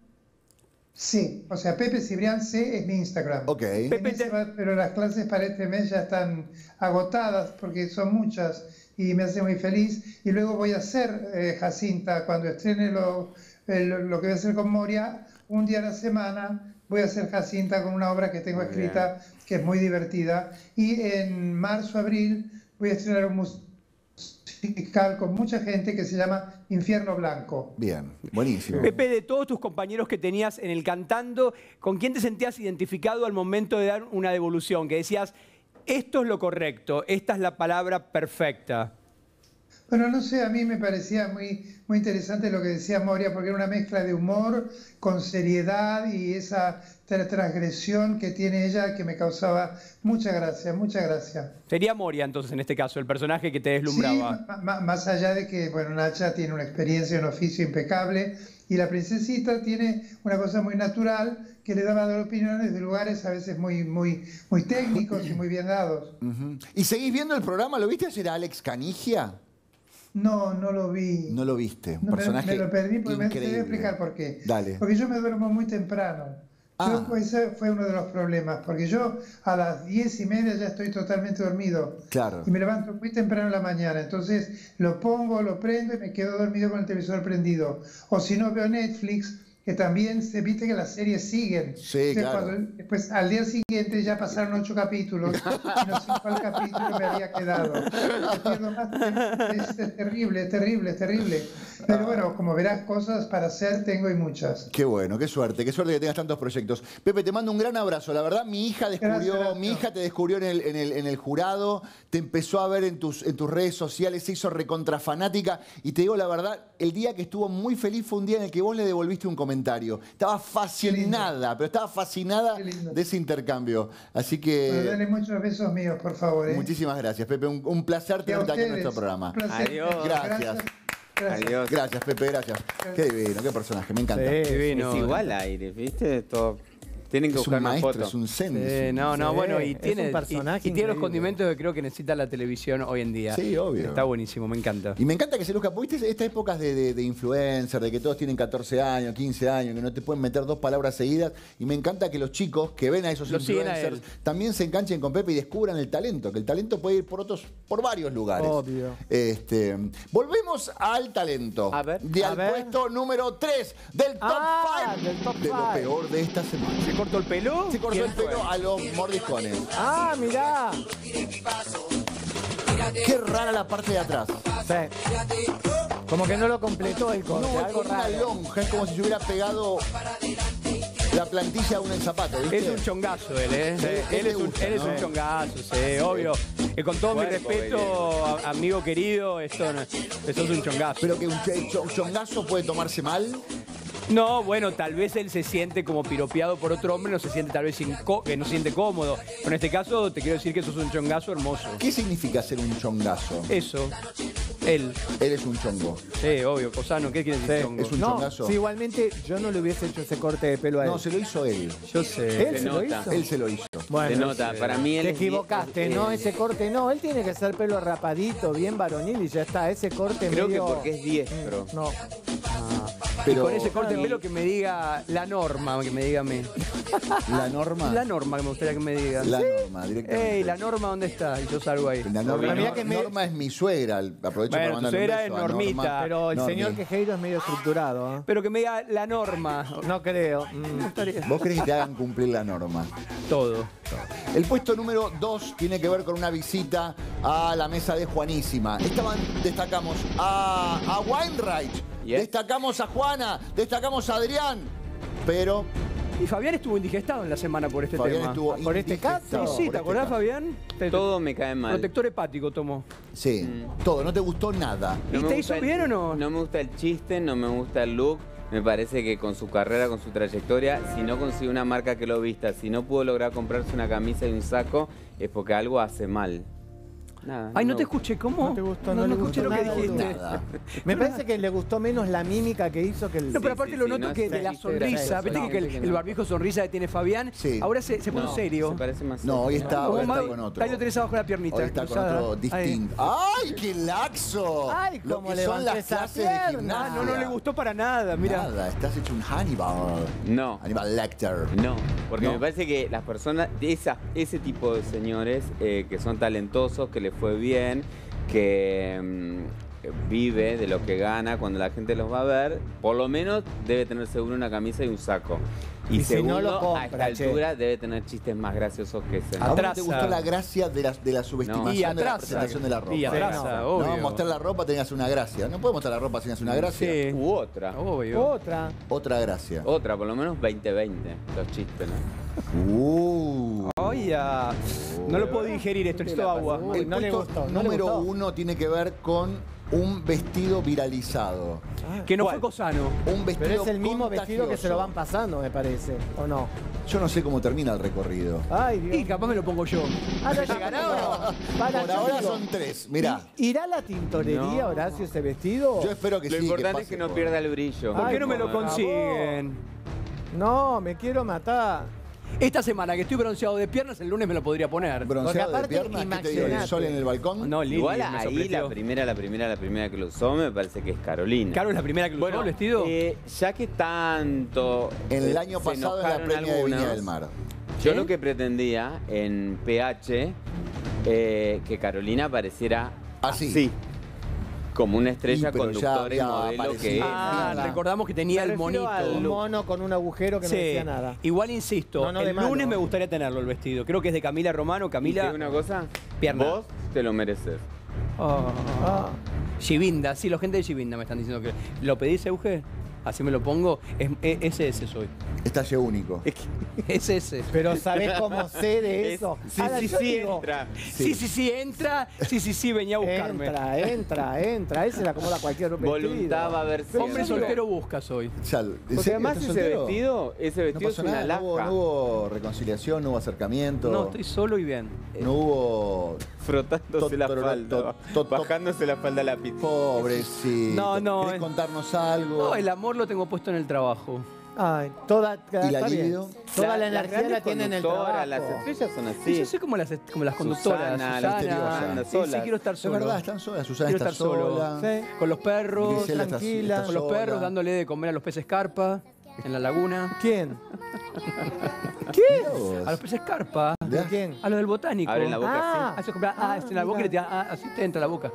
C. O sea, Pepe Cibrián C es mi Instagram. Ok. Ese va- pero las clases para este mes ya están agotadas porque son muchas y me hace muy feliz. Y luego voy a hacer eh, Jacinta cuando estrene lo, el- lo que voy a hacer con Moria, un día a la semana voy a hacer Jacinta con una obra que tengo Muy escrita que es muy divertida. Y en marzo, abril voy a estrenar un musical con mucha gente que se llama Infierno Blanco. Bien, buenísimo. Pepe, de todos tus compañeros que tenías en el cantando, ¿con quién te sentías identificado al momento de dar una devolución? Que decías, esto es lo correcto, esta es la palabra perfecta. Bueno, no sé, a mí me parecía muy, muy interesante lo que decía Moria, porque era una mezcla de humor con seriedad y esa tra- transgresión que tiene ella que me causaba mucha gracia, mucha gracia. Sería Moria entonces en este caso, el personaje que te Sí, deslumbraba. ma- más allá de que, bueno, Nacha tiene una experiencia, un oficio impecable, y la princesita tiene una cosa muy natural que le daba dar opiniones de lugares a veces muy, muy, muy técnicos y muy bien dados. Ujú. ¿Y seguís viendo el programa? ¿Lo viste ayer a Alex Canigia? No, no lo vi. No lo viste. Un No, me- personaje me, lo perdí porque me te voy a increíble. explicar por qué. Dale. Porque yo me duermo muy temprano. Ah. Yo, pues, ese fue uno de los problemas, porque yo a las diez y media ya estoy totalmente dormido Claro. y me levanto muy temprano en la mañana. Entonces lo pongo, lo prendo y me quedo dormido con el televisor prendido. O si no veo Netflix, que también se viste que las series siguen. Sí, Entonces, claro. cuando- después al día siguiente ya pasaron ocho capítulos y no sé cuál capítulo me había quedado. Me pierdo más. Es, es terrible, es terrible, es terrible. Pero bueno, como verás, cosas para hacer tengo y muchas. Qué bueno, qué suerte, qué suerte que tengas tantos proyectos. Pepe, te mando un gran abrazo. La verdad, mi hija descubrió, Gracias, mi hija te descubrió en el, en el- en el jurado, te empezó a ver en tus, en tus redes sociales, se hizo recontrafanática. Y te digo la verdad, el día que estuvo muy feliz fue un día en el que vos le devolviste un comentario. Estaba fascinada, pero estaba fascinada de ese intercambio. Así Bueno, que dale muchos besos míos, por favor. ¿eh? muchísimas gracias, Pepe. Un, un placer tenerte aquí en nuestro programa. un placer. Adiós. Gracias. Gracias. Gracias. Adiós. Gracias, Pepe, gracias. Qué divino, qué personaje, me encanta. Sí, divino. Es igual aire, ¿viste? Todo. Tienen que Es buscar un una maestro, foto. es un zen. Sí, es un- no, no, Sí, bueno, y es tiene, un y- personaje y, tiene los condimentos que creo que necesita la televisión hoy en día. Sí, obvio. Está buenísimo, me encanta. Y me encanta que se luzca, porque viste estas épocas de, de, de influencer, de que todos tienen 14 años, 15 años, que no te pueden meter dos palabras seguidas. Y me encanta que los chicos que ven a esos a influencers también se enganchen con Pepe y descubran el talento, que el talento puede ir por otros, por varios lugares. Obvio. Este, volvemos al talento. A ver. De A al ver. puesto número 3 del top 5 Ah, del top de lo peor de esta semana. ¿Se cortó el pelo? Se cortó el pelo a los mordiscones. Ah, mirá. Qué rara la parte de atrás. Sí. Como que no lo completó el corte, No, es algo como una raro. lonja, es como si se hubiera pegado la plantilla a un zapato, ¿viste? Es un chongazo él, ¿eh? Sí, él, él es un, gusta, él es ¿no? un chongazo, sí, obvio. Y con todo mi respeto, a- amigo querido, no- esto es un chongazo. Pero que un ch- ch- chongazo puede tomarse mal. No, bueno, tal vez él se siente como piropeado por otro hombre, no se siente tal vez inco- que no se siente cómodo. Pero en este caso te quiero decir que sos un chongazo hermoso. ¿Qué significa ser un chongazo? Eso. Él. Él es un chongo. Sí, obvio, Cosano, ¿qué quiere decir chongo? Es un no, chongazo. sí, igualmente yo no le hubiese hecho ese corte de pelo a él. No, se lo hizo él. Yo sé. ¿Él Se se lo hizo? Él se lo hizo. Bueno, Se nota, para mí él Te es equivocaste, eh, no, ese corte no. Él tiene que ser pelo rapadito, bien varonil y ya está. Ese corte Creo que medio... porque es diestro. No. Y con ese corte de pelo que me diga la norma, que me diga a mí. la norma. La norma que me gustaría que me diga. La norma, directamente. Ey, la norma, ¿dónde está? Y yo salgo ahí. La norma, Pero mira no- que me- Norma es mi suegra. Aprovecho para Bueno, tu mandarle un suegra beso es Normita. Norma. Pero el Normi. señor Quejeiro es medio estructurado. ¿eh? Pero que me diga la norma. No creo. Mm. Vos querés que te hagan cumplir la norma. Todo. El puesto número 2 tiene que ver con una visita a la mesa de Juanísima. Estaban, destacamos a, a Weinreich, Yes. destacamos a Juana, destacamos a Adrián, pero Y Fabián estuvo indigestado en la semana por este Fabián tema. estuvo ¿Por este caso? Sí, sí, por ¿te este acordás. Fabián? Te- Todo me cae mal. Protector hepático tomó. Sí, todo, no te gustó nada. ¿Y te hizo el- bien o no? No me gusta el chiste, no me gusta el look. Me parece que con su carrera, con su trayectoria, si no consigue una marca que lo vista, si no pudo lograr comprarse una camisa y un saco, es porque algo hace mal. Nada. Ay, no no. te escuché, ¿cómo? No te gustó, no, no le escuché gustó lo que dijiste. Nada. Me parece que le gustó menos la mímica que hizo que el... No, pero aparte sí, lo sí, noto no que de la sonrisa, viste no, que el, el no. barbijo sonrisa que tiene Fabián, Sí. ahora se, se pone No, serio. Se parece más No, hoy está, hoy está con otro. Ahí lo tenés abajo de la piernita. Hoy está con otro distinto. ¡Ay, qué laxo! Ay, cómo que son las clases de gimnasia. Ah, no, no le gustó para nada, mira. Nada, estás hecho un Hannibal. No. Hannibal Lecter. No, porque No. me parece que las personas, esa, ese tipo de señores eh, que son talentosos, que les fue bien, que mm, vive de lo que gana cuando la gente los va a ver, por lo menos debe tener seguro una camisa y un saco. Y, Y si segundo, no lo compra, a esta che. altura debe tener chistes más graciosos que ese. ¿A vos no te gustó la gracia de la, de la subestimación de la presentación de la ropa? Y atrasa, no, obvio. No, mostrar la ropa tenías una gracia. No puedes mostrar la ropa sin hacer una gracia. Sí. U otra. Obvio. Otra. Otra gracia. Otra, por lo menos 20-20, los chistes, ¿no? Uh. Ay, ya. No lo puedo digerir esto, necesito agua. Uy, El no le puesto gustó, no le número gustó. uno tiene que ver con un vestido viralizado. Que no ¿Cuál? fue Cosano. Un vestido Pero es el mismo vestido que se lo van pasando, me parece. ¿O no? Yo no sé cómo termina el recorrido. Ay, Dios. Y capaz me lo pongo yo. Ah, no, ¿Llegará o no? Para, Por ahora digo, son tres. Mirá, ¿i- ¿Irá a la tintorería, No. Horacio, ese vestido? yo espero que Lo sí. importante pase es que no por- pierda el brillo. ¿Por Ay, qué no me lo consiguen? No, me quiero matar. Esta semana que estoy bronceado de piernas, el lunes me lo podría poner. Bronceado de aparte, piernas, ¿qué te digo? ¿El sol en el balcón? No, Lili, Igual me ahí la primera, la primera, la primera que lo usó me parece que es Carolina. Caro es la primera que lo usó el vestido. eh, ya que tanto. En el año se pasado en la enojaron premia de Viña algunos, del Mar. Yo ¿Sí? lo que pretendía en PH eh, que Carolina pareciera Así. Como una estrella Sí, pero conductora ya- y modelo que es. Ah, recordamos que tenía Me el monito. al mono con un agujero que Sí, no decía nada. Igual insisto, No, no, de el malo. lunes me gustaría tenerlo el vestido. Creo que es de Camila Romano. ¿Y te Camila. digo una cosa? Pierna. Vos te lo mereces. Oh. Ah. Shivinda, sí, la gente de Shivinda me están diciendo que. ¿Lo pedís, Euge? Así me lo pongo. Es, es- ese, ese soy. Estalle único. Es ese. Pero ¿sabés cómo sé de Es- eso? sí, Ahora sí, sí, digo, entra. Sí, sí, sí, entra. Sí, sí, sí, venía a buscarme. Entra, entra, entra. Él se la acomoda cualquier vestido. Voluntad va a haber. Hombre soltero busca soy. Sal, ¿en Porque serio además ese soltero? vestido, ese No vestido es pasó una nada, no hubo, no hubo reconciliación, no hubo acercamiento. No, estoy solo y bien. No hubo. Frotándose la falda, tot- tot- tot- bajándose la falda a la pizza. Pobrecito. No, no, ¿Querés eh. contarnos algo? No, el amor lo tengo puesto en el trabajo. Ay, toda, ¿Y la libido? Toda la, energía la tiene en el trabajo. Las estrellas son Sí. así. yo soy como las, como las conductoras. Susana, Susana, la. Sí, sí, quiero estar Es solo. verdad, están solas. Susana Quiero está estar solo. sola. Sí. Con los perros. Tranquila. está Con los sola. perros dándole de comer a los peces carpa en la laguna. ¿Quién? Vos. A los peces carpa. ¿De quién? A los del botánico. Abren la boca Ah, Ah, eso compra- ah, este en la boca y le tira- ah, así te entra la boca.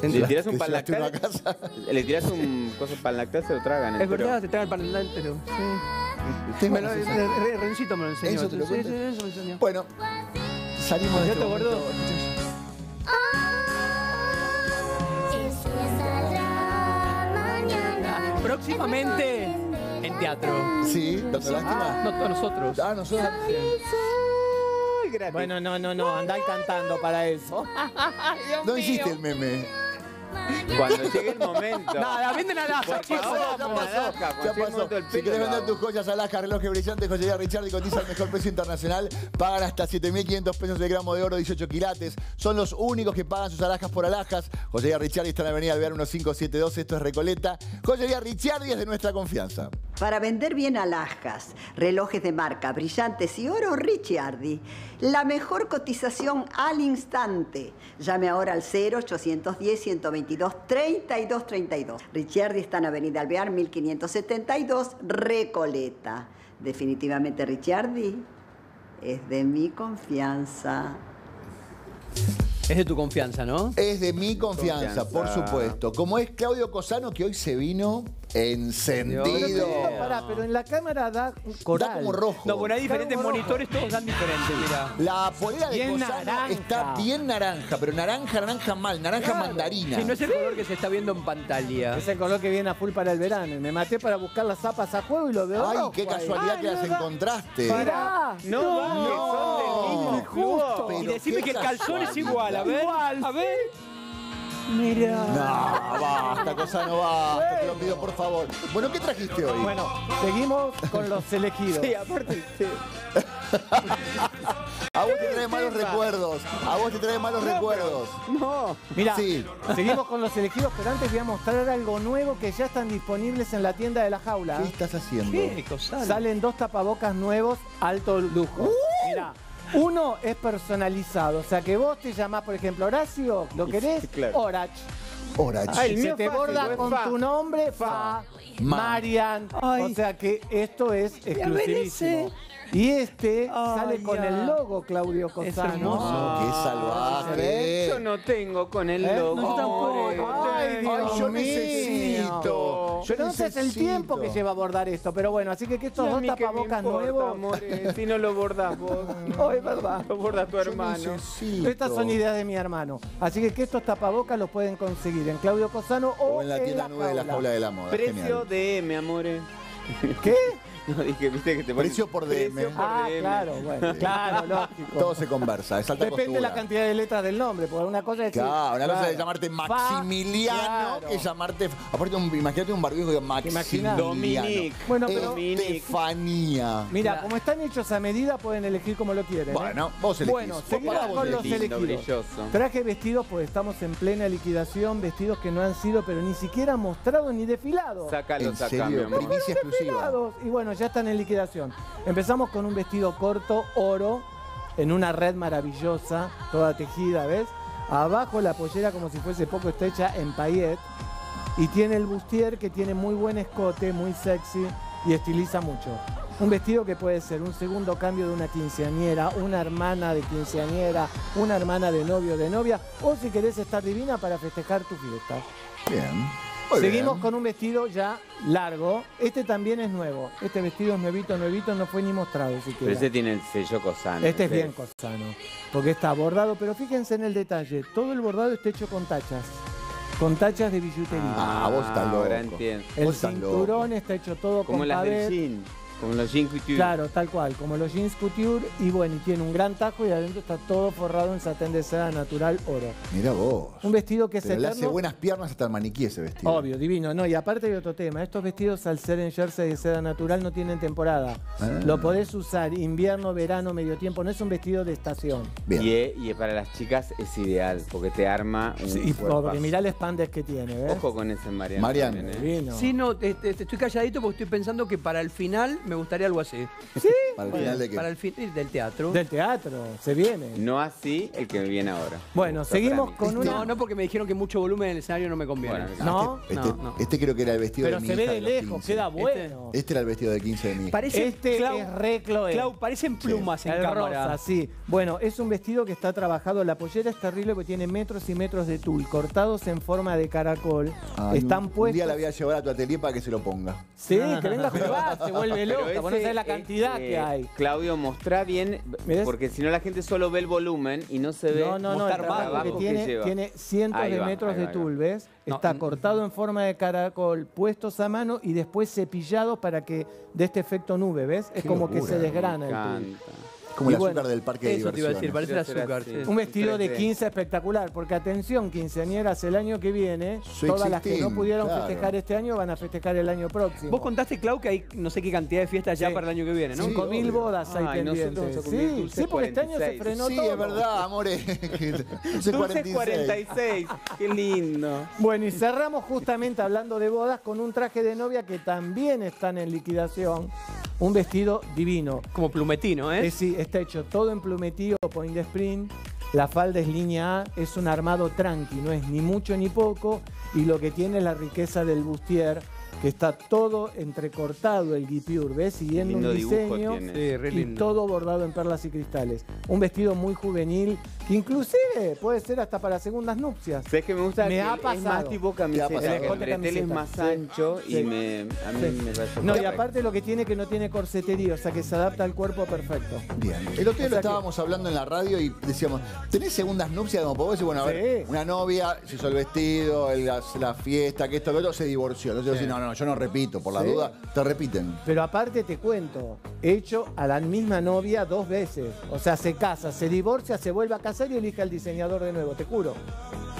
Te Le entra. tiras un Te pan llevaste uno a lactal, casa. le tiras un coso pan lactal, se lo tragan. Es verdad, te trae el pan pero sí. Me lo, necesidad. Re- Re- Rencito me lo enseñó. ¿Eso te lo sí, sí, eso me enseñó. Bueno, salimos de ¿Ya este te acordó? Ah, Próximamente en teatro. Sí, ¿dónde lástima? No todos nosotros. Ah, nosotros. Bueno, no, no, no, andá cantando para eso. No hiciste el meme. Cuando llegue el momento. Nada, venden alhajas, Por chicos. favor, Ya pasó, Alaska, ya el pasó. del Si pelo, querés vender tus joyas Alaska, relojes brillantes, joyería Richard y cotiza al mejor precio internacional, pagan hasta 7.500 pesos el gramo de oro, 18 quilates. Son los únicos que pagan sus alhajas por alhajas. Joyería Richard está en la avenida Alvear 1572, esto es Recoleta. Joyería Richard es de nuestra confianza. Para vender bien alhajas, relojes de marca, brillantes y oro, Ricciardi. La mejor cotización al instante. Llame ahora al 0810-122-3232. Ricciardi está en Avenida Alvear 1572, Recoleta. Definitivamente Ricciardi es de mi confianza. Es de tu confianza, ¿no? Es de mi confianza, por Confianza. supuesto. Como es Claudio Cosano, que hoy se vino encendido. No, pará, pero en la cámara da coral. Da como rojo. No, bueno, hay diferentes monitores, todos dan diferente, mira. La polera de Bien está bien naranja, pero naranja, naranja mal, naranja Claro. mandarina. Sí, no es el color que se está viendo en pantalla. Es el color que viene a full para el verano. Y me maté para buscar las zapas a juego y lo veo. Ay, rojo qué ahí. casualidad Ay, que las no encontraste. Pará. No, son del mismo justo. Y Pero decime que el calzón es igual, a ver. Igual, A ver. Mira. No, basta, Cosano, basta. Te lo pido, por favor. Bueno, ¿qué trajiste hoy? Bueno, seguimos con los elegidos. Sí, aparte. sí. a vos te trae malos recuerdos. A vos te trae malos recuerdos. No. Mira, Sí. seguimos con los elegidos, pero antes voy a mostrar algo nuevo que ya están disponibles en la tienda de la jaula. ¿Qué estás haciendo? ¿Qué cosa? Salen dos tapabocas nuevos, alto lujo. Mira, uno es personalizado, o sea que vos te llamás, por ejemplo, Horacio, ¿lo querés? claro. Orach. Orach. El Se te fácil, borda con fa. tu nombre, Fa, Ma. Marian. Ay. O sea que esto es exclusivísimo. Y este sale con el logo Claudio Cosano. hermoso. Qué salvaje. Yo no tengo con el ¿Eh? logo. No, yo tampoco. Ay, Dios Ay, yo mío. necesito. Yo no sé el necesito. tiempo que lleva a bordar esto, pero bueno, así que que estos dos tapabocas nuevos. si no lo bordas vos. No, es verdad. Lo borda tu Yo hermano. necesito. Estas son ideas de mi hermano. Así que que estos tapabocas los pueden conseguir en Claudio Cosano o, O en la tienda nube de la jaula de la moda. Precio Genial. de M, amore. ¿Qué? No, dije, viste que te Precio por DM. Precio por Ah, DM. claro, bueno, claro, lógico. Todo se conversa, es alta Depende de la cantidad de letras del nombre, porque una cosa es Claro, una cosa claro, es llamarte Maximiliano claro. que llamarte. Aparte, un, imagínate un barbijo de? Maximiliano. Dominique. Bueno, pero Estefanía. mira, como están hechos a medida, pueden elegir como lo quieren. ¿eh? Bueno, vos elegís. Bueno, seguimos con los elegidos. brilloso. Traje vestidos porque estamos en plena liquidación, vestidos que no han sido pero ni siquiera mostrados ni desfilados. Sácalo, ¿En sacame. Primicia exclusiva. Y bueno, ya están en liquidación. Empezamos con un vestido corto, oro, en una red maravillosa, toda tejida, ¿ves? Abajo la pollera como si fuese poco está hecha en paillet. Y tiene el bustier que tiene muy buen escote, muy sexy y estiliza mucho. Un vestido que puede ser un segundo cambio de una quinceañera, una hermana de quinceañera, una hermana de novio o de novia, o si querés estar divina para festejar tu fiesta. Bien. Muy Seguimos bien. con un vestido ya largo. Este también es nuevo. Este vestido es nuevito, nuevito, no fue ni mostrado Pero siquiera. ese tiene el sello Cosano. Este es bien cosano, porque está bordado, pero fíjense en el detalle, todo el bordado está hecho con tachas, con tachas de billutería. Ah, vos estás loco. Ahora entiendo. el vos estás loco. cinturón está hecho todo Como con las del jean. Como los jean couture. Claro, tal cual, como los jeans couture y bueno, y tiene un gran tajo y adentro está todo forrado en satén de seda natural oro. Mira vos. Un vestido que es Pero le hace buenas piernas hasta el maniquí ese vestido. Obvio, divino. No, y aparte hay otro tema. Estos vestidos, al ser en jersey de seda natural, no tienen temporada. Ah. Lo podés usar invierno, verano, medio tiempo. No es un vestido de estación. Bien. Y, es- y para las chicas es ideal, porque te arma un Sí, pobre, mirá el spandex que tiene, ¿ves? Ojo con ese Mariano. Mariano. también, ¿eh? Divino. Sí, no, te- te- te estoy calladito porque estoy pensando que para el final me gustaría algo así. Para el final de que. Para el fin del teatro. Del teatro, se viene. No así el que viene ahora. Bueno, seguimos con No, una... no porque me dijeron que mucho volumen en el escenario no me conviene. Bueno, No, este, no, este- no. este creo que era el vestido pero de mi se ve de lejos, 15. queda bueno. Este era el vestido de 15 de mi. Parece, Este Clau, es re Chloe. Clau, parecen plumas en el cámara. rosa, sí. Bueno, es un vestido que está trabajado. La pollera es terrible porque tiene metros y metros de tul, cortados en forma de caracol. Ay, Están un, puestos. Un día la voy a llevar a tu atelier para que se lo ponga. Sí, que venga a jugar, se vuelve Pero Vos no sabés la cantidad eh, que hay. Claudio, mostrá bien, porque si no la gente solo ve el volumen y no se ve. No, no, no, el trabajo abajo que tiene, lleva. tiene cientos Ahí de va, metros de tul. ¿ves? No, Está cortado en forma de caracol, puestos a mano y después cepillados para que dé este efecto nube, ¿ves? Es como que se desgrana Me el tul. Como Y el azúcar bueno, del parque de Eso te iba a decir, diversiones. parece el azúcar. sí. Un vestido de 3D. 15 espectacular, porque atención, quinceañeras el año que viene, Sweet todas las que no 16, pudieron claro. festejar este año van a festejar el año próximo. Vos contaste, Clau, que hay no sé qué cantidad de fiestas ya Sí. para el año que viene, ¿no? Sí, 5.000 obvio. bodas hay Ay, pendientes. cumplir Sí, dulces sí, porque este año se 46. frenó Sí, todo. es verdad, amore. Dulce Dulce 46. 46. Qué lindo. Bueno, y cerramos justamente hablando de bodas con un traje de novia que también están en liquidación. Un vestido divino. Como plumetino, ¿eh? Es, sí, está hecho todo en plumetío, point sprint. La falda es línea A, es un armado tranqui, no es ni mucho ni poco. Y lo que tiene es la riqueza del bustier, que está todo entrecortado el guipure, ¿ves? Siguiendo un diseño tiene. Sí, re y todo bordado en perlas y cristales. Un vestido muy juvenil, que inclusive puede ser hasta para segundas nupcias. ¿Sabes que me gusta? Me que ha Es pasado. más tipo camiseta. Te ha pasado. El bretel es más Sí. ancho y Sí. me, a mí Sí. me parece No, y aparte lo que tiene que no tiene corsetería, o sea que se adapta al cuerpo perfecto. Bien. El otro día O sea lo que- estábamos hablando en la radio y decíamos, ¿tenés segundas nupcias? Como podés decir, bueno, a ver, una novia se hizo el vestido, el- la, la fiesta, que esto, que otro, se divorció. Entonces yo decía, no, no, yo no repito, por la Sí. duda, te repiten. Pero aparte te cuento, he hecho a la misma novia dos veces. O sea, se casa, se divorcia, se vuelve a casar y elige al diseñador de nuevo, te juro.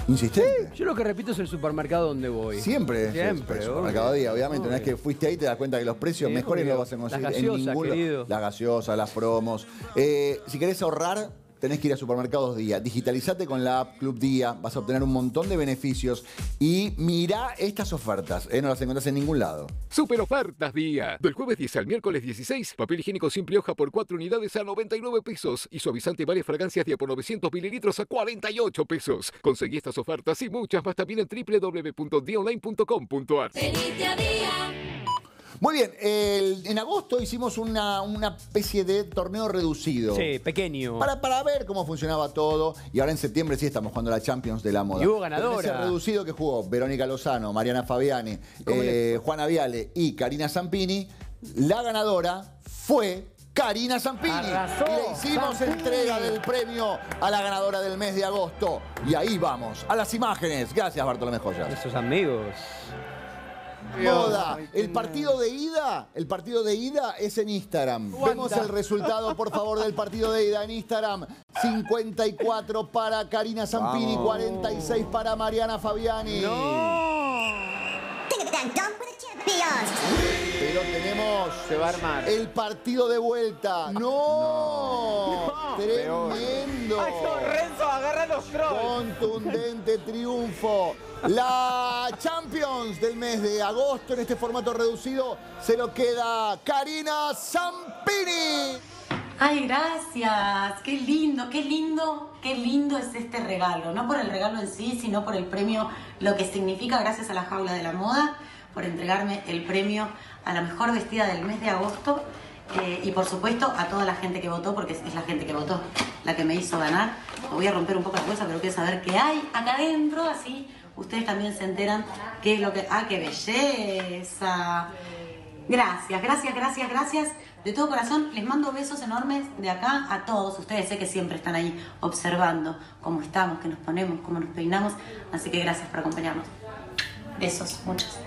Insistente. Yo lo que repito es el supermercado donde voy. Siempre, es Siempre, el obvio. supermercado día, obviamente. Una vez que fuiste ahí te das cuenta que los precios Sí, mejores no vas a conseguir Las en gaseosas, querido. Las gaseosas, las promos. Eh, si querés ahorrar, tenés que ir a Supermercados Día. Digitalizate con la app Club Día, vas a obtener un montón de beneficios. Y mirá estas ofertas, eh, no las encontrás en ningún lado. Super ofertas día. Del jueves 10 al miércoles 16. Papel higiénico simple hoja por 4 unidades a 99 pesos. Y suavizante varias fragancias día por 900 mililitros a 48 pesos. Conseguí estas ofertas y muchas más también en www.diaonline.com.ar. Muy bien, el- en agosto hicimos una, una especie de torneo reducido. Sí, pequeño. Para, para ver cómo funcionaba todo. Y ahora en septiembre sí estamos jugando la Champions de la moda. Y hubo Pero en ganadora. ese reducido que jugó Verónica Lozano, Mariana Fabiani, eh, Juana Viale y Karina Zampini, la ganadora fue Karina Zampini. Arrasó, y le hicimos Zampini. entrega del premio a la ganadora del mes de agosto. Y ahí vamos, a las imágenes. Gracias, Bartolomé Joyas. Esos amigos. Moda. El partido de ida, el partido de ida es en Instagram. Vemos el resultado, por favor, del partido de ida en Instagram. 54 para Karina Zampini, 46 para Mariana Fabiani. Pero tenemos Se va a armar. el partido de vuelta. ¡No! Tremendo. Renzo, agarra los trolls. Contundente triunfo. La Champions del mes de agosto en este formato reducido se lo queda Karina Zampini. Ay, gracias. Qué lindo, qué lindo, qué lindo es este regalo. No por el regalo en sí, sino por el premio, lo que significa gracias a la jaula de la moda, por entregarme el premio a la mejor vestida del mes de agosto. eh, y por supuesto a toda la gente que votó, porque es la gente que votó la que me hizo ganar. Voy a romper un poco la bolsa, pero quiero saber qué hay acá adentro, así ustedes también se enteran qué es lo que... ¡Ah, qué belleza! Gracias, gracias, gracias, gracias. De todo corazón, les mando besos enormes de acá a todos. Ustedes sé que siempre están ahí observando cómo estamos, qué nos ponemos, cómo nos peinamos. Así que gracias por acompañarnos. Besos, muchos.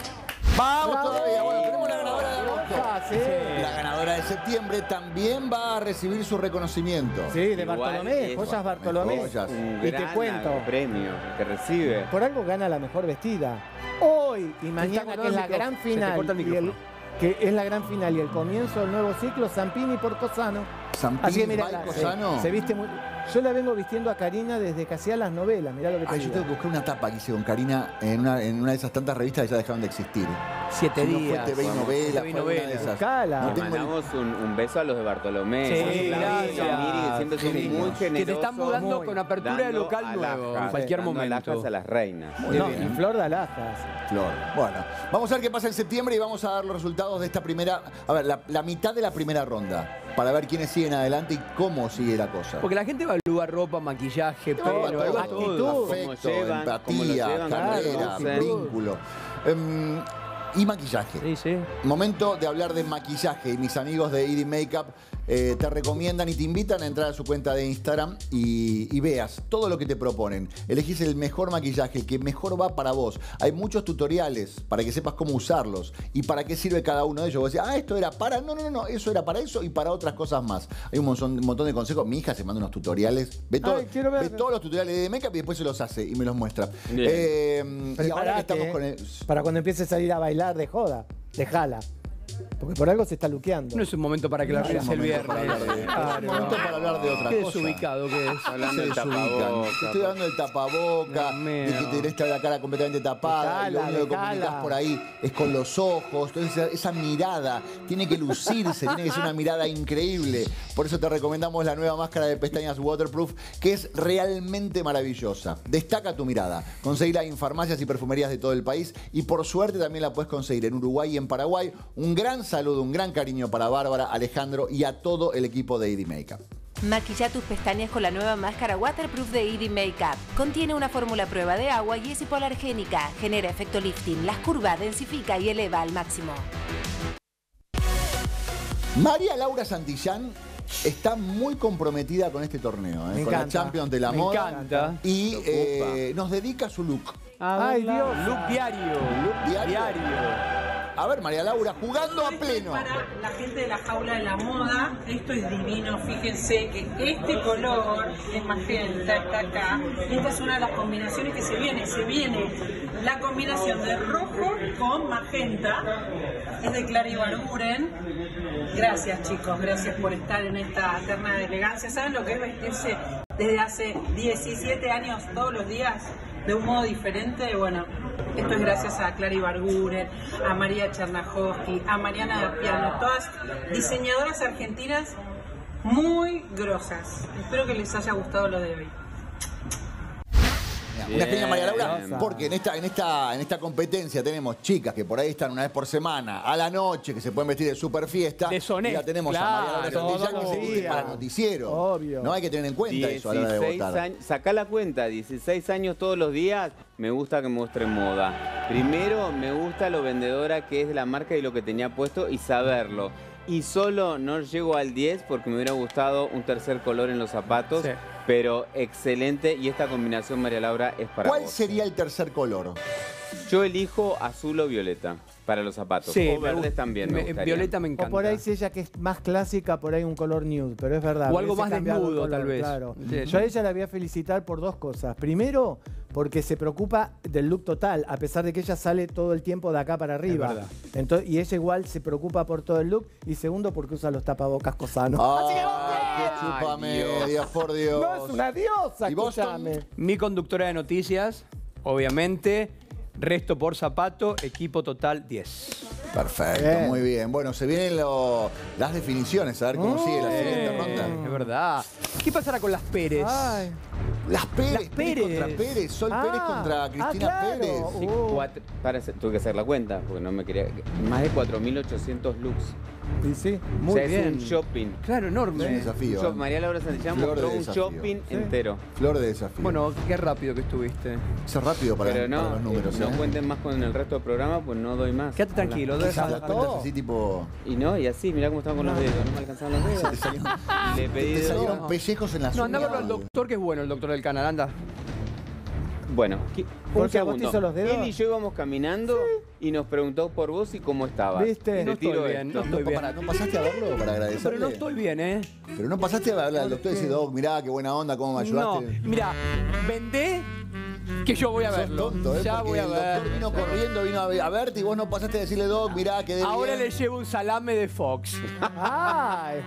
Vamos todavía. Bueno, tenemos la ganadora de agosto. Sí. La ganadora de septiembre también va a recibir su reconocimiento. Sí, de Igual Bartolomé, es- Joyas Bartolomé. Joyas. Un Y te gran cuento. premio que recibe. Por algo gana la mejor vestida. Hoy y mañana, que es la gran Se te final. corta el y el- micrófono. que es la gran final y el comienzo del nuevo ciclo, Zampini por Cosano. Zampini Así que mirá, by se- Cosano. Se, viste muy. Yo la vengo vistiendo a Karina desde que hacía las novelas, mirá lo que te Ay, yo tengo que buscar una tapa que hice con Karina en una, en una de esas tantas revistas que ya dejaron de existir. Siete Si no días. fue TV y novela, TV y fue alguna de novela. esas. Buscala. No Le tengo el- mandamos un, un beso a los de Bartolomé. Sí, gracias. Miri, que siempre son muy generosos. Que te están mudando Muy. con apertura de dando local nuevo en cualquier dando momento. alhajas a las reinas. Muy no, bien. y Flor de Alhajas. Flor. Bueno, vamos a ver qué pasa en septiembre y vamos a dar los resultados de esta primera. A ver, la, la mitad de la primera ronda. Para ver quiénes siguen adelante y cómo sigue la cosa. Porque la gente evalúa ropa, maquillaje, pelo, todo, evalúa actitud. todo. Afecto, Cómo llevan, cómo empatía, llevan, carrera, vínculo. Em, y maquillaje. Sí, sí. Momento de hablar de maquillaje y mis amigos de Edie Makeup eh, te recomiendan y te invitan a entrar a su cuenta de Instagram y, y veas todo lo que te proponen. Elegís el mejor maquillaje, el que mejor va para vos. Hay muchos tutoriales para que sepas cómo usarlos y para qué sirve cada uno de ellos. Vos decís, ah, esto era para. No, no, no, no, eso era para eso y para otras cosas más. Hay un montón, un montón de consejos. Mi hija se manda unos tutoriales. Ve, todo- Ay, ve todos los tutoriales de Makeup y después se los hace y me los muestra. Bien. Eh, y ahora que estamos eh, con el. Para cuando empieces a ir a bailar de joda, déjala. Porque por algo se está luqueando. No es un momento para que la No es veas el viernes. es un momento para hablar de otra Qué cosa. desubicado que es. Hablando del tapaboca. Te Estoy hablando del tapaboca, de que tenés la cara completamente tapada, y lo único que dejala. comunicás por ahí es con los ojos. Entonces esa, esa mirada tiene que lucirse, tiene que ser una mirada increíble. Por eso te recomendamos la nueva máscara de pestañas Waterproof, que es realmente maravillosa. Destaca tu mirada. Conseguila en farmacias y perfumerías de todo el país y por suerte también la puedes conseguir en Uruguay y en Paraguay. Un gran saludo, un gran cariño para Bárbara, Alejandro y a todo el equipo de Eddie Makeup. Maquilla tus pestañas con la nueva máscara waterproof de Edie Makeup. Contiene una fórmula prueba de agua y es hipoalergénica. Genera efecto lifting, las curvas, densifica y eleva al máximo. María Laura Santillán está muy comprometida con este torneo, ¿eh? Me con la encanta. Champions de la Me moda. encanta. Y eh, nos dedica su look. Ay, Dios. Look diario. Look diario. diario. A ver, María Laura, jugando a pleno. Para la gente de la jaula de la moda, esto es divino. Fíjense que este color es magenta, está acá. Esta es una de las combinaciones que se viene. Se viene la combinación de rojo con magenta. Es de Clara Ibarguren. Gracias, chicos. Gracias por estar en esta terna de elegancia. ¿Saben lo que es vestirse desde hace 17 años todos los días? De un modo diferente, bueno, esto es gracias a Clara Ibarguren, a María Chernajowski, a Mariana Piano, todas diseñadoras argentinas muy grosas. Espero que les haya gustado lo de hoy. Una pequeña María Laura, Bien. porque en esta, en, esta, en esta competencia tenemos chicas que por ahí están una vez por semana, a la noche, que se pueden vestir de super fiesta. Y la tenemos claro, a María Laura que se viste para el noticiero. Obvio. No hay que tener en cuenta eso a la hora de 16 votar. años, sacá la cuenta, 16 años todos los días, me gusta que muestre moda. Primero, me gusta lo vendedora que es de la marca y lo que tenía puesto y saberlo. Y solo no llego al 10 porque me hubiera gustado un tercer color en los zapatos, Sí. Pero excelente y esta combinación, María Laura, es para ¿Cuál vos. sería el tercer color? Yo elijo azul o violeta para los zapatos. Sí, o verdes también me, Me- gustaría. Violeta me encanta. O por ahí si ella que es más clásica, por ahí un color nude, pero es verdad. O algo más desnudo, color, tal vez. Claro. Sí. Yo a ella la voy a felicitar por dos cosas. Primero, porque se preocupa del look total, a pesar de que ella sale todo el tiempo de acá para arriba. Entonces, y ella igual se preocupa por todo el look. Y segundo, porque usa los tapabocas cosanos. ¡Ah, qué chupa media, por Dios! No, es una diosa. Mi conductora de noticias, obviamente. Resto por zapato, equipo total 10. Perfecto, Bien. muy bien. Bueno, se vienen lo- las definiciones, a ver cómo sigue la siguiente ronda. Es verdad. ¿Qué pasará con las Pérez? Ay. Las Pérez, Las Pérez Pérez. contra Pérez, Sol Ah, Pérez contra ah, Cristina claro. Pérez. Sí, cuatro- para tuve que hacer la cuenta porque no me quería. Más de 4.800 looks. Sí. Muy o sea, bien. es un shopping. Claro, Es un enorme. desafío. ¿eh? María Laura Santillán Flor de mostró un shopping Sí. entero. Flor de desafío. Bueno, qué rápido que estuviste. Eso es rápido para, Pero no, para los números. no ¿eh? cuenten más con el resto del programa, pues no doy más. Quédate tranquilo, ¿Qué deja- las cuentas así tipo. Y no, y así, mirá cómo estaban con los dedos, no me alcanzaban los dedos. Te salieron, Le pedí te dedos. salieron pellejos en las No, anda a uñas. verlo al doctor, que es bueno el doctor del canal, anda. Bueno, ¿qué- ¿Por un qué vos te segundo. hizo los dedos? Él y yo íbamos caminando y nos preguntó por vos y cómo estabas. ¿Viste? No estoy bien, esto. no estoy No, bien. para- ¿No pasaste a verlo para agradecerle? Pero no estoy bien, ¿eh? Pero no pasaste a verle al doctor y decir, Doc, mirá, qué buena onda, cómo me No, ayudaste. mira, vendé que yo voy a verlo. tonto, ¿eh? ya Porque voy a el ver. doctor vino corriendo, vino a, ver- a verte y vos no pasaste a decirle, Doc, mirá, quedé Ahora bien. le llevo un salame de Fox. ¡Ay!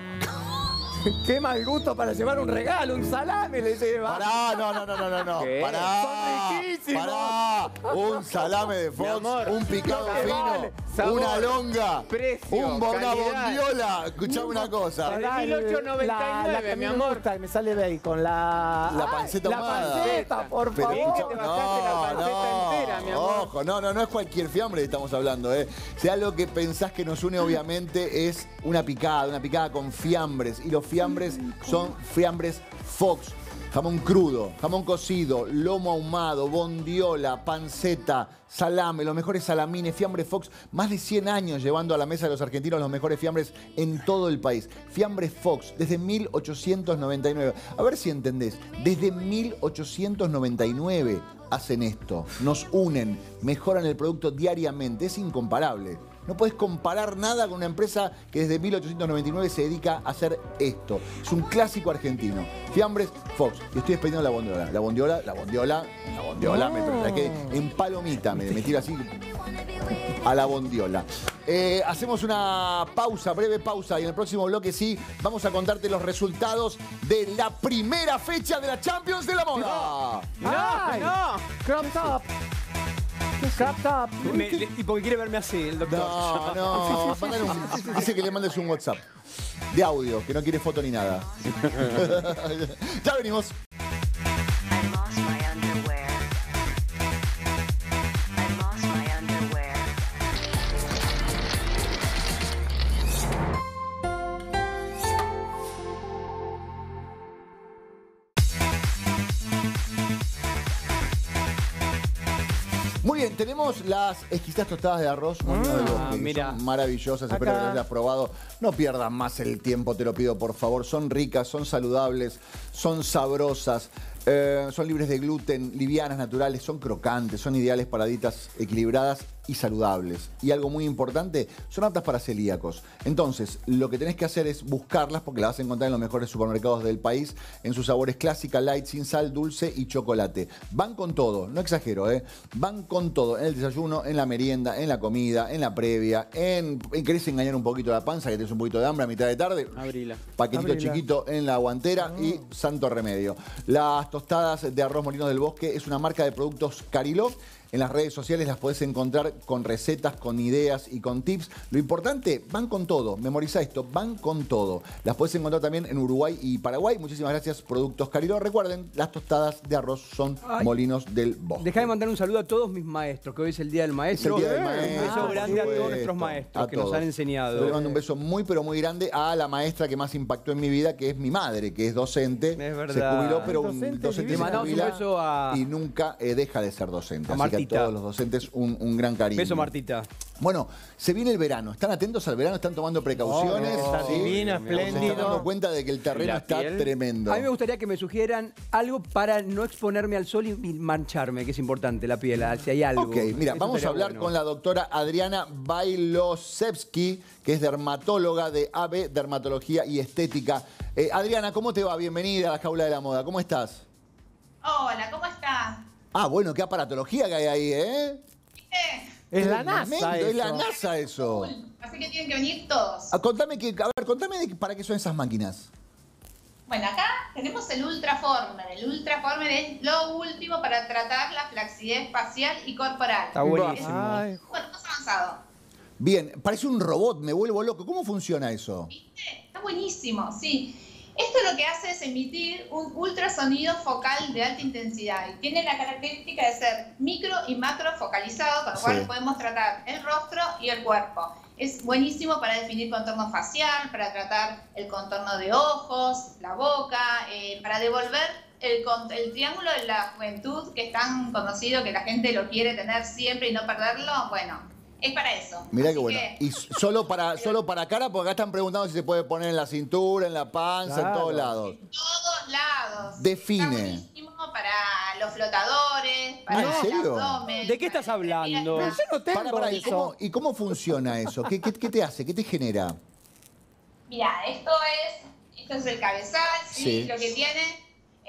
¡Qué mal gusto para llevar un regalo! ¡Un salame le lleva! Pará, no, no, no, no, no, no. ¿Qué? Pará. Son riquísimos. Pará. Un salame de Fox, un picado fino, vale. Sabor, una longa, precio, un bo- una bondiola. Escuchame una cosa. Pará. 1899, la, la que mi amor. Me gusta, que me sale bacon, la... La panceta La ahumada. panceta, por Pero favor. escucha- te bajaste la panceta entera, mi amor. Ojo, no, no, no es cualquier fiambre que estamos hablando, ¿eh? Si algo que pensás que nos une, obviamente, es una picada, una picada con fiambres. Y los fiambres son fiambres Fox. Jamón crudo, jamón cocido, lomo ahumado, bondiola, panceta, salame, los mejores salamines, fiambre Fox, más de 100 años llevando a la mesa de los argentinos los mejores fiambres en todo el país. Fiambre Fox, desde 1899. A ver si entendés, desde 1899 hacen esto, nos unen, mejoran el producto diariamente, es incomparable. No puedes comparar nada con una empresa que desde 1899 se dedica a hacer esto. Es un clásico argentino. Fiambres Fox. Y estoy expediendo la bondiola. La bondiola, la bondiola, la bondiola. Me traje que en palomita me, me tiro así a la bondiola. Eh, hacemos una pausa, breve pausa, y en el próximo bloque sí vamos a contarte los resultados de la primera fecha de la Champions de la moda. Crop top. Me- le- y porque quiere verme así, el doctor. No, no, mándale un- dice que le mandes un WhatsApp de audio, que no quiere foto ni nada. ya venimos. Tenemos las exquisitas tostadas de arroz que mira. son maravillosas, espero que las hayas probado. No pierdas más el tiempo, te lo pido por favor. Son ricas, son saludables, son sabrosas, eh, son libres de gluten, livianas, naturales, son crocantes, son ideales para dietas equilibradas y saludables. Y algo muy importante, son aptas para celíacos. Entonces, lo que tenés que hacer es buscarlas porque las vas a encontrar en los mejores supermercados del país, en sus sabores clásica, light, sin sal, dulce y chocolate. Van con todo, no exagero, ¿eh? Van con todo, en el desayuno, en la merienda, en la comida, en la previa, en, en querés engañar un poquito la panza, que tenés un poquito de hambre a mitad de tarde. Abrila. Paquetito Abrila. chiquito en la guantera y santo remedio. Las tostadas de arroz molino del bosque es una marca de productos Cariló. En las redes sociales las podés encontrar con recetas, con ideas y con tips. Lo importante, van con todo. Memoriza esto, van con todo. Las podés encontrar también en Uruguay y Paraguay. Muchísimas gracias, Productos Cariló. Recuerden, las tostadas de arroz son Ay. molinos del bosque. Dejá de mandar un saludo a todos mis maestros, que hoy es el Día del Maestro. Es el Día del Un beso grande a todos nuestros maestros A que nos han enseñado. Yo le mando un beso muy, pero muy grande a la maestra que más impactó en mi vida, que es mi madre, que es docente. Es Se verdad. jubiló, pero un Docente se un beso a- y nunca eh, deja de ser docente. A Así a todos los docentes un, un gran cariño. Beso, Martita. Bueno, se viene el verano. ¿Están atentos al verano? ¿Están tomando precauciones? Oh, está divino, Se están espléndido. dando cuenta de que el terreno está tremendo. A mí me gustaría que me sugieran algo para no exponerme al sol y mancharme, que es importante, la piel, ah, si hay algo. Ok, mira, Eso vamos a hablar bueno. con la doctora Adriana Bailosevsky, que es dermatóloga de AB Dermatología y Estética. Eh, Adriana, ¿cómo te va? Bienvenida a la Jaula de la Moda. ¿Cómo estás? Hola, ¿cómo estás? Ah, bueno, qué aparatología que hay ahí, ¿eh? Es la NASA Es la eso. NASA eso. Así que tienen que venir todos. Ah, contame que, a ver, contame de- para qué son esas máquinas. Bueno, acá tenemos el Ultraformer. El Ultraformer es lo último para tratar la flacidez facial y corporal. Está buenísimo. Es bueno, más avanzado. Bien, parece un robot, me vuelvo loco. ¿Cómo funciona eso? Está buenísimo, sí. Esto lo que hace es emitir un ultrasonido focal de alta intensidad y tiene la característica de ser micro y macro focalizado, con lo cual Sí. podemos tratar el rostro y el cuerpo. Es buenísimo para definir contorno facial, para tratar el contorno de ojos, la boca, eh, para devolver el, el triángulo de la juventud que es tan conocido que la gente lo quiere tener siempre y no perderlo. Bueno, es para eso. Mirá Así qué bueno. que- Y solo para, solo para cara, porque acá están preguntando si se puede poner en la cintura, en la panza, en todos lados. todos lados. Define. Está para los flotadores, para Ah, ¿en el serio? abdomen. ¿De qué estás hablando? Yo no tengo Para, para, ¿y eso. cómo, y cómo funciona eso? ¿Qué, qué, qué te hace? ¿Qué te genera? Mira, esto es, esto es el cabezal, ¿sí? Sí. Lo que tiene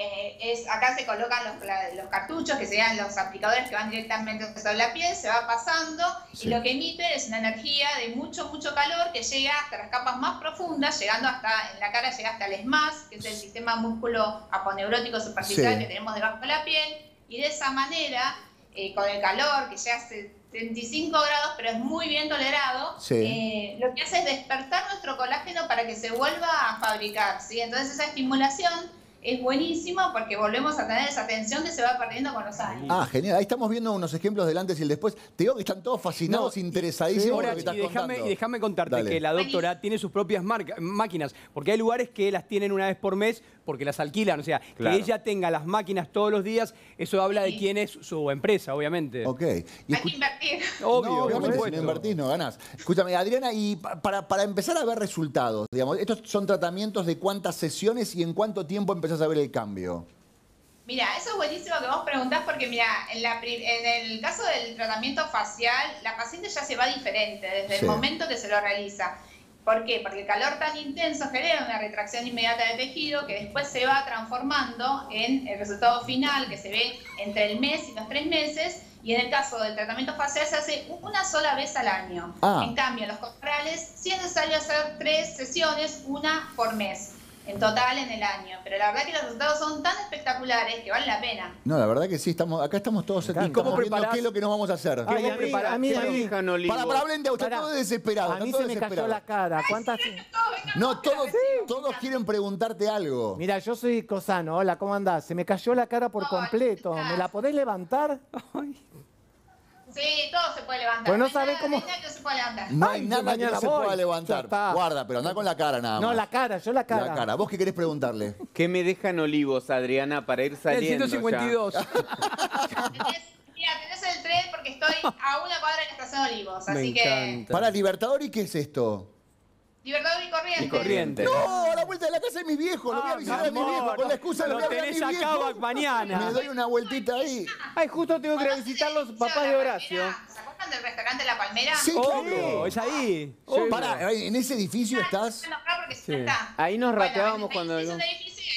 eh, es, acá se colocan los, los cartuchos, que serían los aplicadores que van directamente sobre la piel, se va pasando Sí. y lo que emite es una energía de mucho, mucho calor que llega hasta las capas más profundas, llegando hasta, en la cara llega hasta el ESMAS, que es el sistema músculo aponeurótico superficial Sí. que tenemos debajo de la piel, y de esa manera, eh, con el calor que llega a 35 grados, pero es muy bien tolerado, Sí. eh, lo que hace es despertar nuestro colágeno para que se vuelva a fabricar, ¿sí? Entonces esa estimulación es buenísima porque volvemos a tener esa tensión que se va perdiendo con los años. Ah, genial. Ahí estamos viendo unos ejemplos del antes y el después. Te digo que están todos fascinados, interesadísimos Ahora, con lo que estás y contando. y déjame contarte Dale. que la doctora tiene sus propias marca- máquinas, porque hay lugares que las tienen una vez por mes porque las alquilan. O sea, Claro. que ella tenga las máquinas todos los días, eso habla de quién es su empresa, obviamente. Ok. Y Hay que invertir. Obvio, no, por obviamente, si no invertís, no ganás. Escúchame, Adriana, y pa- para, para empezar a ver resultados, digamos, estos son tratamientos de cuántas sesiones y en cuánto tiempo empezás a ver el cambio. Mira, eso es buenísimo que vos preguntás porque, mira, en, la pri- en el caso del tratamiento facial, la paciente ya se va diferente desde Sí. el momento que se lo realiza. ¿Por qué? Porque el calor tan intenso genera una retracción inmediata de tejido que después se va transformando en el resultado final que se ve entre el mes y los tres meses. Y en el caso del tratamiento facial se hace una sola vez al año. Ah. En cambio, en los corporales sí es necesario hacer tres sesiones, una por mes, en total en el año. Pero la verdad que los resultados son tan espectaculares que vale la pena. No, la verdad que sí, estamos, acá estamos todos estamos ¿Cómo preparás? qué es lo que nos vamos a hacer. Ay, a mí, a mí, a mí-? Para, para, hablen de usted, todo desesperado. A mí se me cayó la cara. ¿Cuántas? No, todos, todos quieren preguntarte algo. Mira, yo soy Cosano. Hola, ¿cómo andás? Se me cayó la cara por completo. ¿Me la podés levantar? Sí, todo se puede levantar. Pues no sabe cómo- no hay nada que no se pueda levantar. No hay Ay, nada que no se voy. pueda levantar. Guarda, pero anda con la cara nada más. No, la cara, yo la cara. La cara. ¿Vos qué querés preguntarle? ¿Qué me dejan olivos, Adriana, para ir El saliendo? ya? 152. Tenés- Mira, tenés el tren porque estoy a una cuadra de la estación Olivos, Me así que encanta. Para Libertador, ¿y qué es esto? Libertador y corriente. Y corriente. No, a la vuelta de la casa de mis viejos. Lo voy a Ah, visitar a mi mis viejos. amor, Con la excusa de lo lo voy a ver a tenés mis acá viejos. mañana. Me doy una vueltita ahí. Ay, justo tengo que a visitar los papás de Horacio. ¿Se acuerdan del restaurante La Palmera? Sí, claro. es ahí. Oh, Pará, en ese edificio estás. No, no, porque Sí. está. Ahí nos Bueno, rateábamos es- cuando...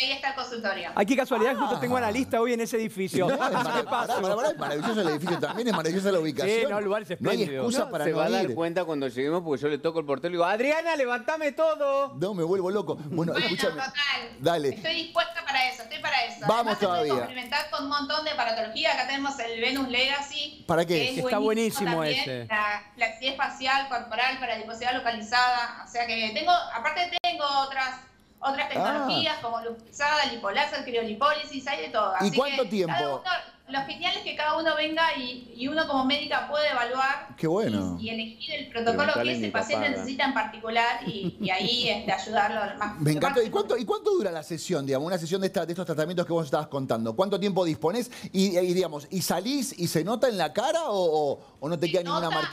Y ahí está el consultorio. Ay, qué casualidad, justo tengo analista hoy en ese edificio. No, es, pará, pará, pará, maravilloso el edificio también, es maravillosa la ubicación. Sí, no, el lugar es No hay espléndido. excusa No, para se no va a dar ir. cuenta cuando lleguemos porque yo le toco el portero y digo, Adriana, levántame todo. No, me vuelvo loco. Bueno, Bueno, escúchame. total. Dale. Estoy dispuesta para eso, estoy para eso. Vamos Además, se puede todavía. complementar con un montón de paratología. Acá tenemos el Venus Legacy. ¿Para qué? que es Que está buenísimo también, ese. La flexibilidad facial, corporal, para adiposidad localizada. O sea que tengo, aparte tengo otras otras tecnologías como lupizada, lipoláser, criolipólisis, hay de todo. ¿Y cuánto que tiempo? cada uno- lo genial es que cada uno venga y, y uno como médica puede evaluar Qué bueno. y elegir el protocolo que ese paciente necesita en particular y, y ahí este, ayudarlo lo más. Me encanta. ¿Y cuánto, ¿Y cuánto dura la sesión, digamos? Una sesión de, esta- de estos tratamientos que vos estabas contando. ¿Cuánto tiempo disponés? Y, y, digamos, ¿y salís y se nota en la cara o, o- o no te queda ninguna marca?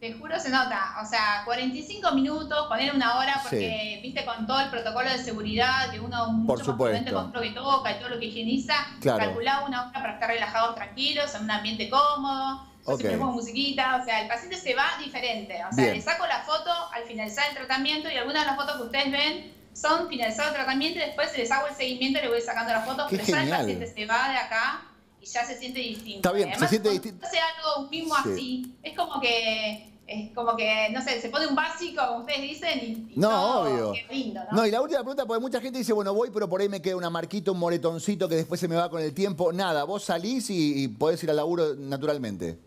Te juro, se nota. O sea, 45 minutos, poner una hora, porque, viste, con todo el protocolo de seguridad, que uno mucho Por más con todo lo que toca y todo lo que higieniza, Claro. calculaba una hora para estar relajados, tranquilos, en un ambiente cómodo. Yo Ok. siempre pongo musiquita, o sea, el paciente se va diferente. O sea, Bien. le saco la foto al finalizar el tratamiento y algunas de las fotos que ustedes ven son finalizado el tratamiento y después les hago el seguimiento y le voy sacando las fotos, Qué pero ya el genial. paciente se va de acá y ya se siente distinto. Está bien, se siente distinto. hace algo mismo Sí. así, es como que es como que, no sé, se pone un básico, como ustedes dicen, y, y No, todo, obvio. qué lindo, ¿no? No, y la última pregunta, porque mucha gente dice, bueno, voy, pero por ahí me queda una marquita, un moretoncito que después se me va con el tiempo. Nada, vos salís y, y podés ir al laburo naturalmente.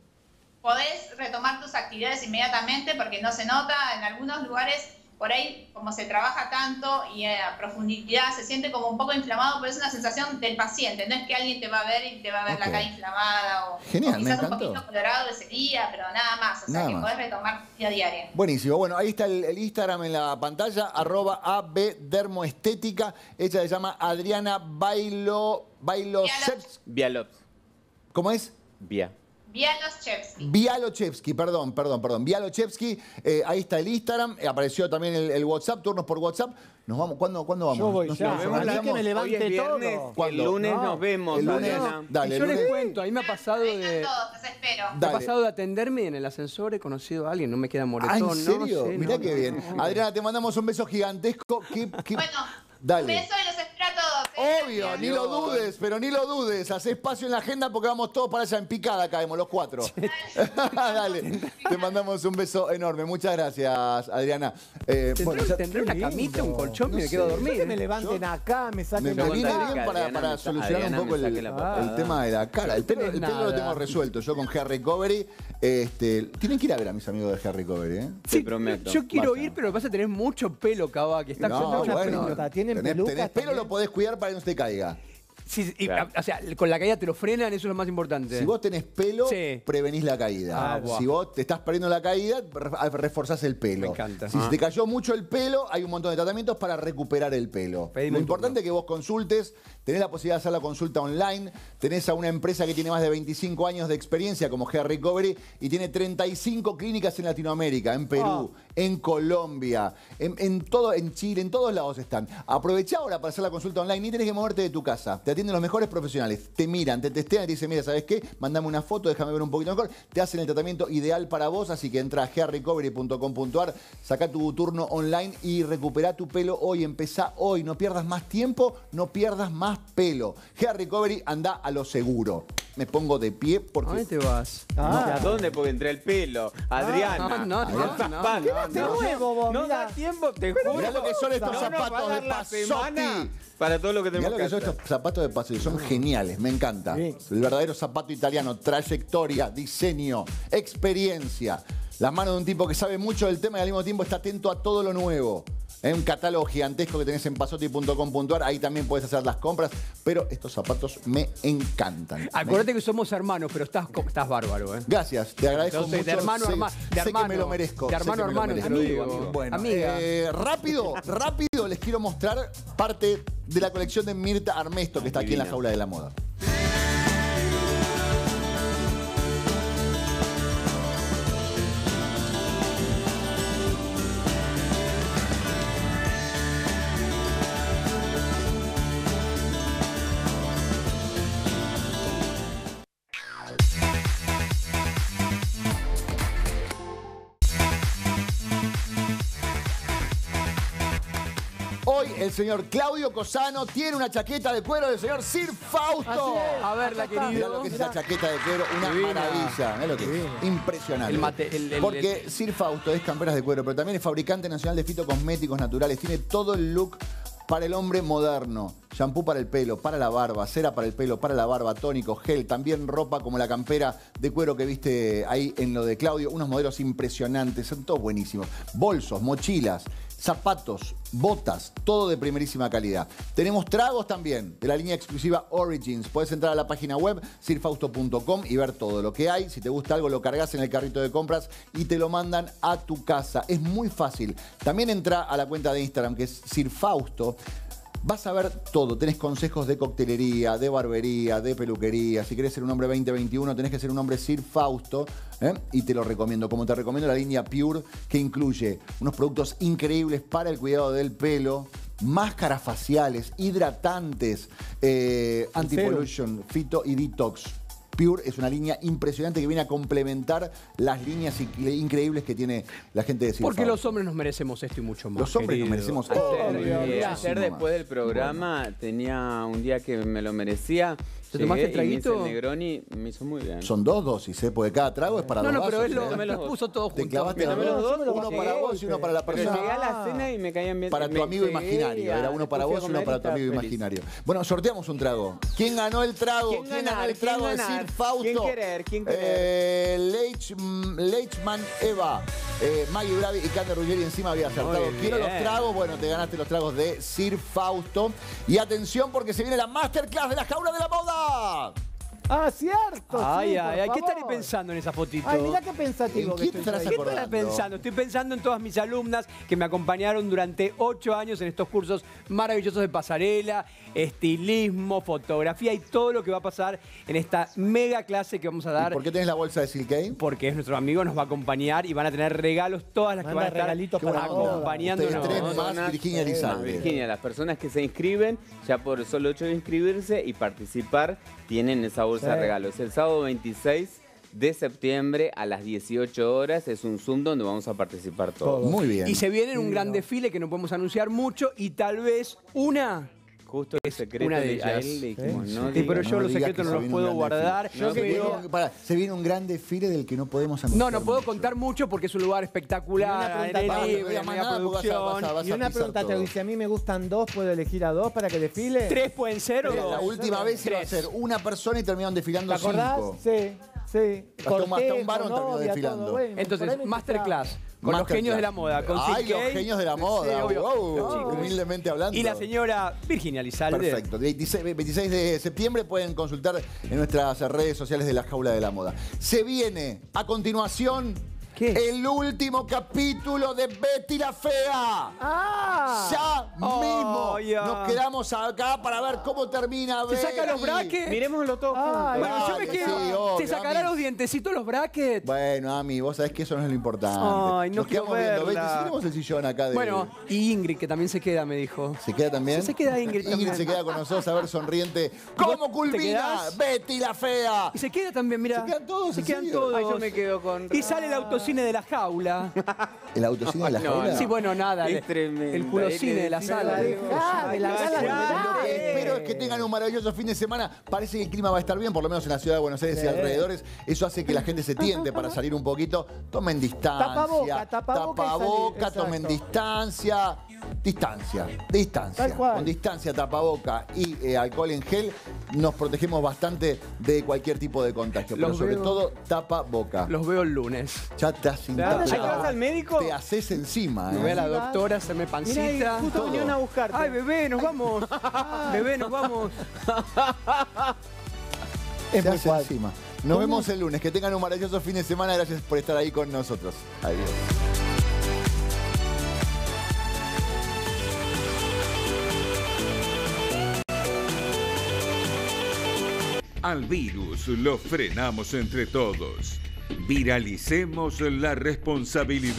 Podés retomar tus actividades inmediatamente porque no se nota en algunos lugares. Por ahí, como se trabaja tanto y a profundidad, se siente como un poco inflamado, pero es una sensación del paciente. No es que alguien te va a ver y te va a ver la cara inflamada o, Genial, o me quizás un poquito colorado ese día, pero nada más. O sea, Nada que más. podés retomar tu vida diaria. Buenísimo. Bueno, ahí está el, el Instagram en la pantalla, arroba abdermoestética. Ella se llama Adriana Bailo, Bailoseps- Vialops. ¿Cómo es? Via. Vialoschevsky. Vialochevsky, perdón, perdón, perdón. Vialochevsky, eh, ahí está el Instagram, eh, apareció también el, el WhatsApp, turnos por WhatsApp. Nos vamos, ¿cuándo, ¿cuándo vamos? Yo voy Nos ya. que me levante Hoy es viernes, todo. El lunes No. nos vemos, El lunes, Adriana. dale, y yo el les cuento, a mí me ha pasado Vengan de... todos, los espero. Me ha pasado de atenderme y en el ascensor he conocido a alguien, no me queda moretón. Ah, ¿en no serio? sé, Mirá no, qué no, bien. no. Adriana, te mandamos un beso gigantesco. ¿Qué, qué- Bueno, Dale. un beso y los espero. Obvio, ni lo dudes, pero ni lo dudes. Hacé espacio en la agenda porque vamos todos para allá en picada, caemos los cuatro. Dale, te mandamos un beso enorme. Muchas gracias, Adriana. Eh, Tendré, bueno, ya- tendré una camita, un colchón y me quedo a dormir. Que me levanten acá, me me, saquen me la Adriana bien me para, para solucionar un poco el, Adriana me saque la el tema de la cara. El pelo, el pelo lo nada. tengo resuelto. Yo con Hair Recovery. Este, tienen que ir a ver a mis amigos de Hair Recovery, ¿eh? Te prometo. Yo quiero Basta. ir, pero vas a tener mucho pelo, Cava, que está No, mucha bueno, pelo. ¿Tienen tenés, pelucas tenés pelo, también? lo podés cuidar para no se te caiga. Sí, y, O sea, con la caída te lo frenan, eso es lo más importante. Si vos tenés pelo, Sí. prevenís la caída. Ah, buah. si vos te estás perdiendo la caída, re- reforzás el pelo. Me encanta. Si Ah. se te cayó mucho el pelo, hay un montón de tratamientos para recuperar el pelo. Pedime Lo un importante es que vos consultes, tenés la posibilidad de hacer la consulta online, tenés a una empresa que tiene más de 25 años de experiencia como Hair Recovery y tiene 35 clínicas en Latinoamérica, en Perú, en Colombia, en, en todo, en Chile, en todos lados están. Aprovechá ahora para hacer la consulta online, ni tenés que moverte de tu casa. Te atienden los mejores profesionales, te miran, te testean y te dicen, mira, ¿sabes qué? Mandame una foto, déjame ver un poquito mejor. Te hacen el tratamiento ideal para vos, así que entra a hairrecovery.com.ar, saca tu turno online y recupera tu pelo hoy. Empezá hoy, no pierdas más tiempo, no pierdas más pelo. Hair Recovery, anda a lo seguro. Me pongo de pie porque... ¿A dónde te vas? ¿A dónde? Porque entré el pelo. Adriana. no, no, no, no, no, no. nuevo, vos, No mirá. da tiempo, te juro. Mirá lo que son estos No, no, va a zapatos dar de la Pasotti. semana para todo lo que Mirá tenemos lo que que son hacer. estos zapatos de pasillo, son geniales, me encanta. El verdadero zapato italiano, trayectoria, diseño, experiencia. Las manos de un tipo que sabe mucho del tema y al mismo tiempo está atento a todo lo nuevo. Es un catálogo gigantesco que tenés en pasotti.com.ar, ahí también puedes hacer las compras, pero estos zapatos me encantan. Acuérdate que somos hermanos, pero estás, bárbaro, ¿eh? Gracias, te agradezco mucho. de hermano sé, hermano. De sé hermano, que me lo merezco. De hermano me hermano, merezco. digo. Bueno, Amiga. eh, rápido, rápido les quiero mostrar parte de la colección de Mirta Armesto que está aquí en la jaula de la moda. Señor Claudio Cosano tiene una chaqueta de cuero del señor Sir Fausto. A verla, Acá está. Mirá lo que es esa chaqueta de cuero, una Divina. maravilla. Mirá lo que es. Impresionante. El mate- el- el- Porque Sir Fausto es camperas de cuero, pero también es fabricante nacional de fitocosméticos naturales. Tiene todo el look para el hombre moderno. Shampoo para el pelo, para la barba, cera para el pelo, para la barba, tónico, gel, también ropa como la campera de cuero que viste ahí en lo de Claudio. Unos modelos impresionantes, son todos buenísimos. Bolsos, mochilas, zapatos, botas, todo de primerísima calidad. Tenemos tragos también de la línea exclusiva Origins. Puedes entrar a la página web sirfausto.com y ver todo lo que hay. Si te gusta algo, lo cargas en el carrito de compras y te lo mandan a tu casa. Es muy fácil. También entra a la cuenta de Instagram que es sirfausto. Vas a ver todo, tenés consejos de coctelería, de barbería, de peluquería. Si querés ser un hombre 2021, tenés que ser un hombre Sir Fausto. ¿eh? Y te lo recomiendo. Como te recomiendo la línea Pure, que incluye unos productos increíbles para el cuidado del pelo, máscaras faciales, hidratantes, eh, anti-pollution, fito y detox. Pure es una línea impresionante que viene a complementar las líneas in- increíbles que tiene la gente de Sir Porque los hombres nos merecemos esto y mucho más. Los hombres nos merecemos Ayer, esto. ayer después del programa tenía un día que me lo merecía. ¿Te tomaste el y me hice traguito? el Negroni me hizo muy bien. Son dos dosis, ¿eh? Porque cada trago es para No, dos no, pero vasos, él lo, ¿eh? Tomé los puso todos Te juntos. clavaste Me los dos, dos, uno para llegué, vos y uno para la Pero persona. llegué a la cena y me caían bien. Para tu me amigo imaginario. Era uno para vos y uno para tu amigo feliz. imaginario. Bueno, sorteamos un trago. ¿Quién ganó el trago? ¿Quién ganó el trago ¿Quién de ganar? Sir Fausto? ¿Quién querer? ¿Quién querer? Eh, mm, Leichman Eva. Eh, Maggie Bravi y Cande Ruggeri encima había acertado. Quiero los tragos. Bueno, te ganaste los tragos de Sir Fausto. Y atención porque se viene la masterclass de la jaula de la moda. 탑! Ah, cierto. Ay, sí, ay, ay, ¿qué estaré pensando en esa fotito? Ay, mirá qué pensativo ¿En que estoy. ¿Qué acordando? pensando? Estoy pensando en todas mis alumnas que me acompañaron durante ocho años en estos cursos maravillosos de pasarela, estilismo, fotografía y todo lo que va a pasar en esta mega clase que vamos a ¿Y dar. ¿Por qué tenés la bolsa de Silkei? Porque es nuestro amigo, nos va a acompañar y van a tener regalos todas las que van a estar regalitos para acompañándonos. Tres más Virginia Más Elizalde. Virginia, las personas que se inscriben, ya por el solo hecho de inscribirse y participar, tienen esa bolsa de Sí. regalos. El sábado 26 de septiembre a las 18 horas es un Zoom donde vamos a participar todos. Muy bien. Y se viene un gran desfile que no podemos anunciar mucho y tal vez una. Justo el secreto una de ellas. él le dijimos, Sí, no Sí, pero yo los secretos no los puedo guardar. Se viene un- pará, se viene un gran desfile del que no podemos anunciar. No, no puedo mucho. contar mucho porque es un lugar Y una espectacular, pregunta aire para- libre, no digas más mega nada porque vas a- producción. vas a- vas Y una pregunta te dice, a mí me gustan dos, ¿puedo elegir a dos para que desfile? ¿Tres pueden ser o la última vez iba a ser una persona y terminaron desfilando ¿Te acordás? cinco. Sí. Sí, Hasta un- varón terminó desfilando. Entonces, masterclass con los genios de la moda. Con Ay, los genios de la moda. Humildemente hablando. Y la señora Virginia Lizalde. Perfecto. 26, 26 de septiembre pueden consultar en nuestras redes sociales de la Jaula de la Moda. Se viene a continuación el último capítulo de Betty la Fea. ¡Ah! Ya Oh, mismo ya. nos quedamos acá para ver cómo termina Se Betty. saca los brackets. Miremoslo todos Ay, juntos. bueno, yo me quedo. sí, obvio, ¿Se sacará Ami. los dientecitos los brackets? Bueno, Ami, vos sabés que eso no es lo importante. Ay, no Nos quiero quedamos viendo verla. Betty. Si tenemos el sillón acá de. Bueno, y Ingrid, que también se queda, me dijo. ¿Se queda también? Se queda Ingrid también. se queda con nosotros a ver sonriente. ¿Cómo culmina? Betty la Fea? Y se queda también, mira. Se quedan todos, Se ¿en quedan serio? todos. Ay, yo me quedo con. Y sale el autocine de la jaula. ¿El autocine de la No, jaula? Sí, bueno, nada. Es el- culocine de la sala. De la ya. Lo que espero es que tengan un maravilloso fin de semana. Parece que el clima va a estar bien, por lo menos en la ciudad de Buenos Aires y alrededores. Eso hace que la gente se tiente para salir un poquito. Tomen distancia. Tapaboca, tapaboca. Tapaboca, tomen distancia. Distancia, distancia. Tal cual. Con distancia, tapaboca y eh, alcohol en gel nos protegemos bastante de cualquier tipo de contagio. Pero sobre veo. todo, tapaboca. Los veo el lunes. Ya te has ¿Ahí te vas al médico? Te haces encima. Me ¿eh? ve a la doctora, se me pancita. Mirá, justo todo. vinieron a buscarte. Ay, bebé, nos vamos. bebé, nos vamos. Se Es muy hace fácil. encima. Nos vemos el lunes. Que tengan un maravilloso fin de semana. Gracias por estar ahí con nosotros. Adiós. Al virus lo frenamos entre todos. Viralicemos la responsabilidad.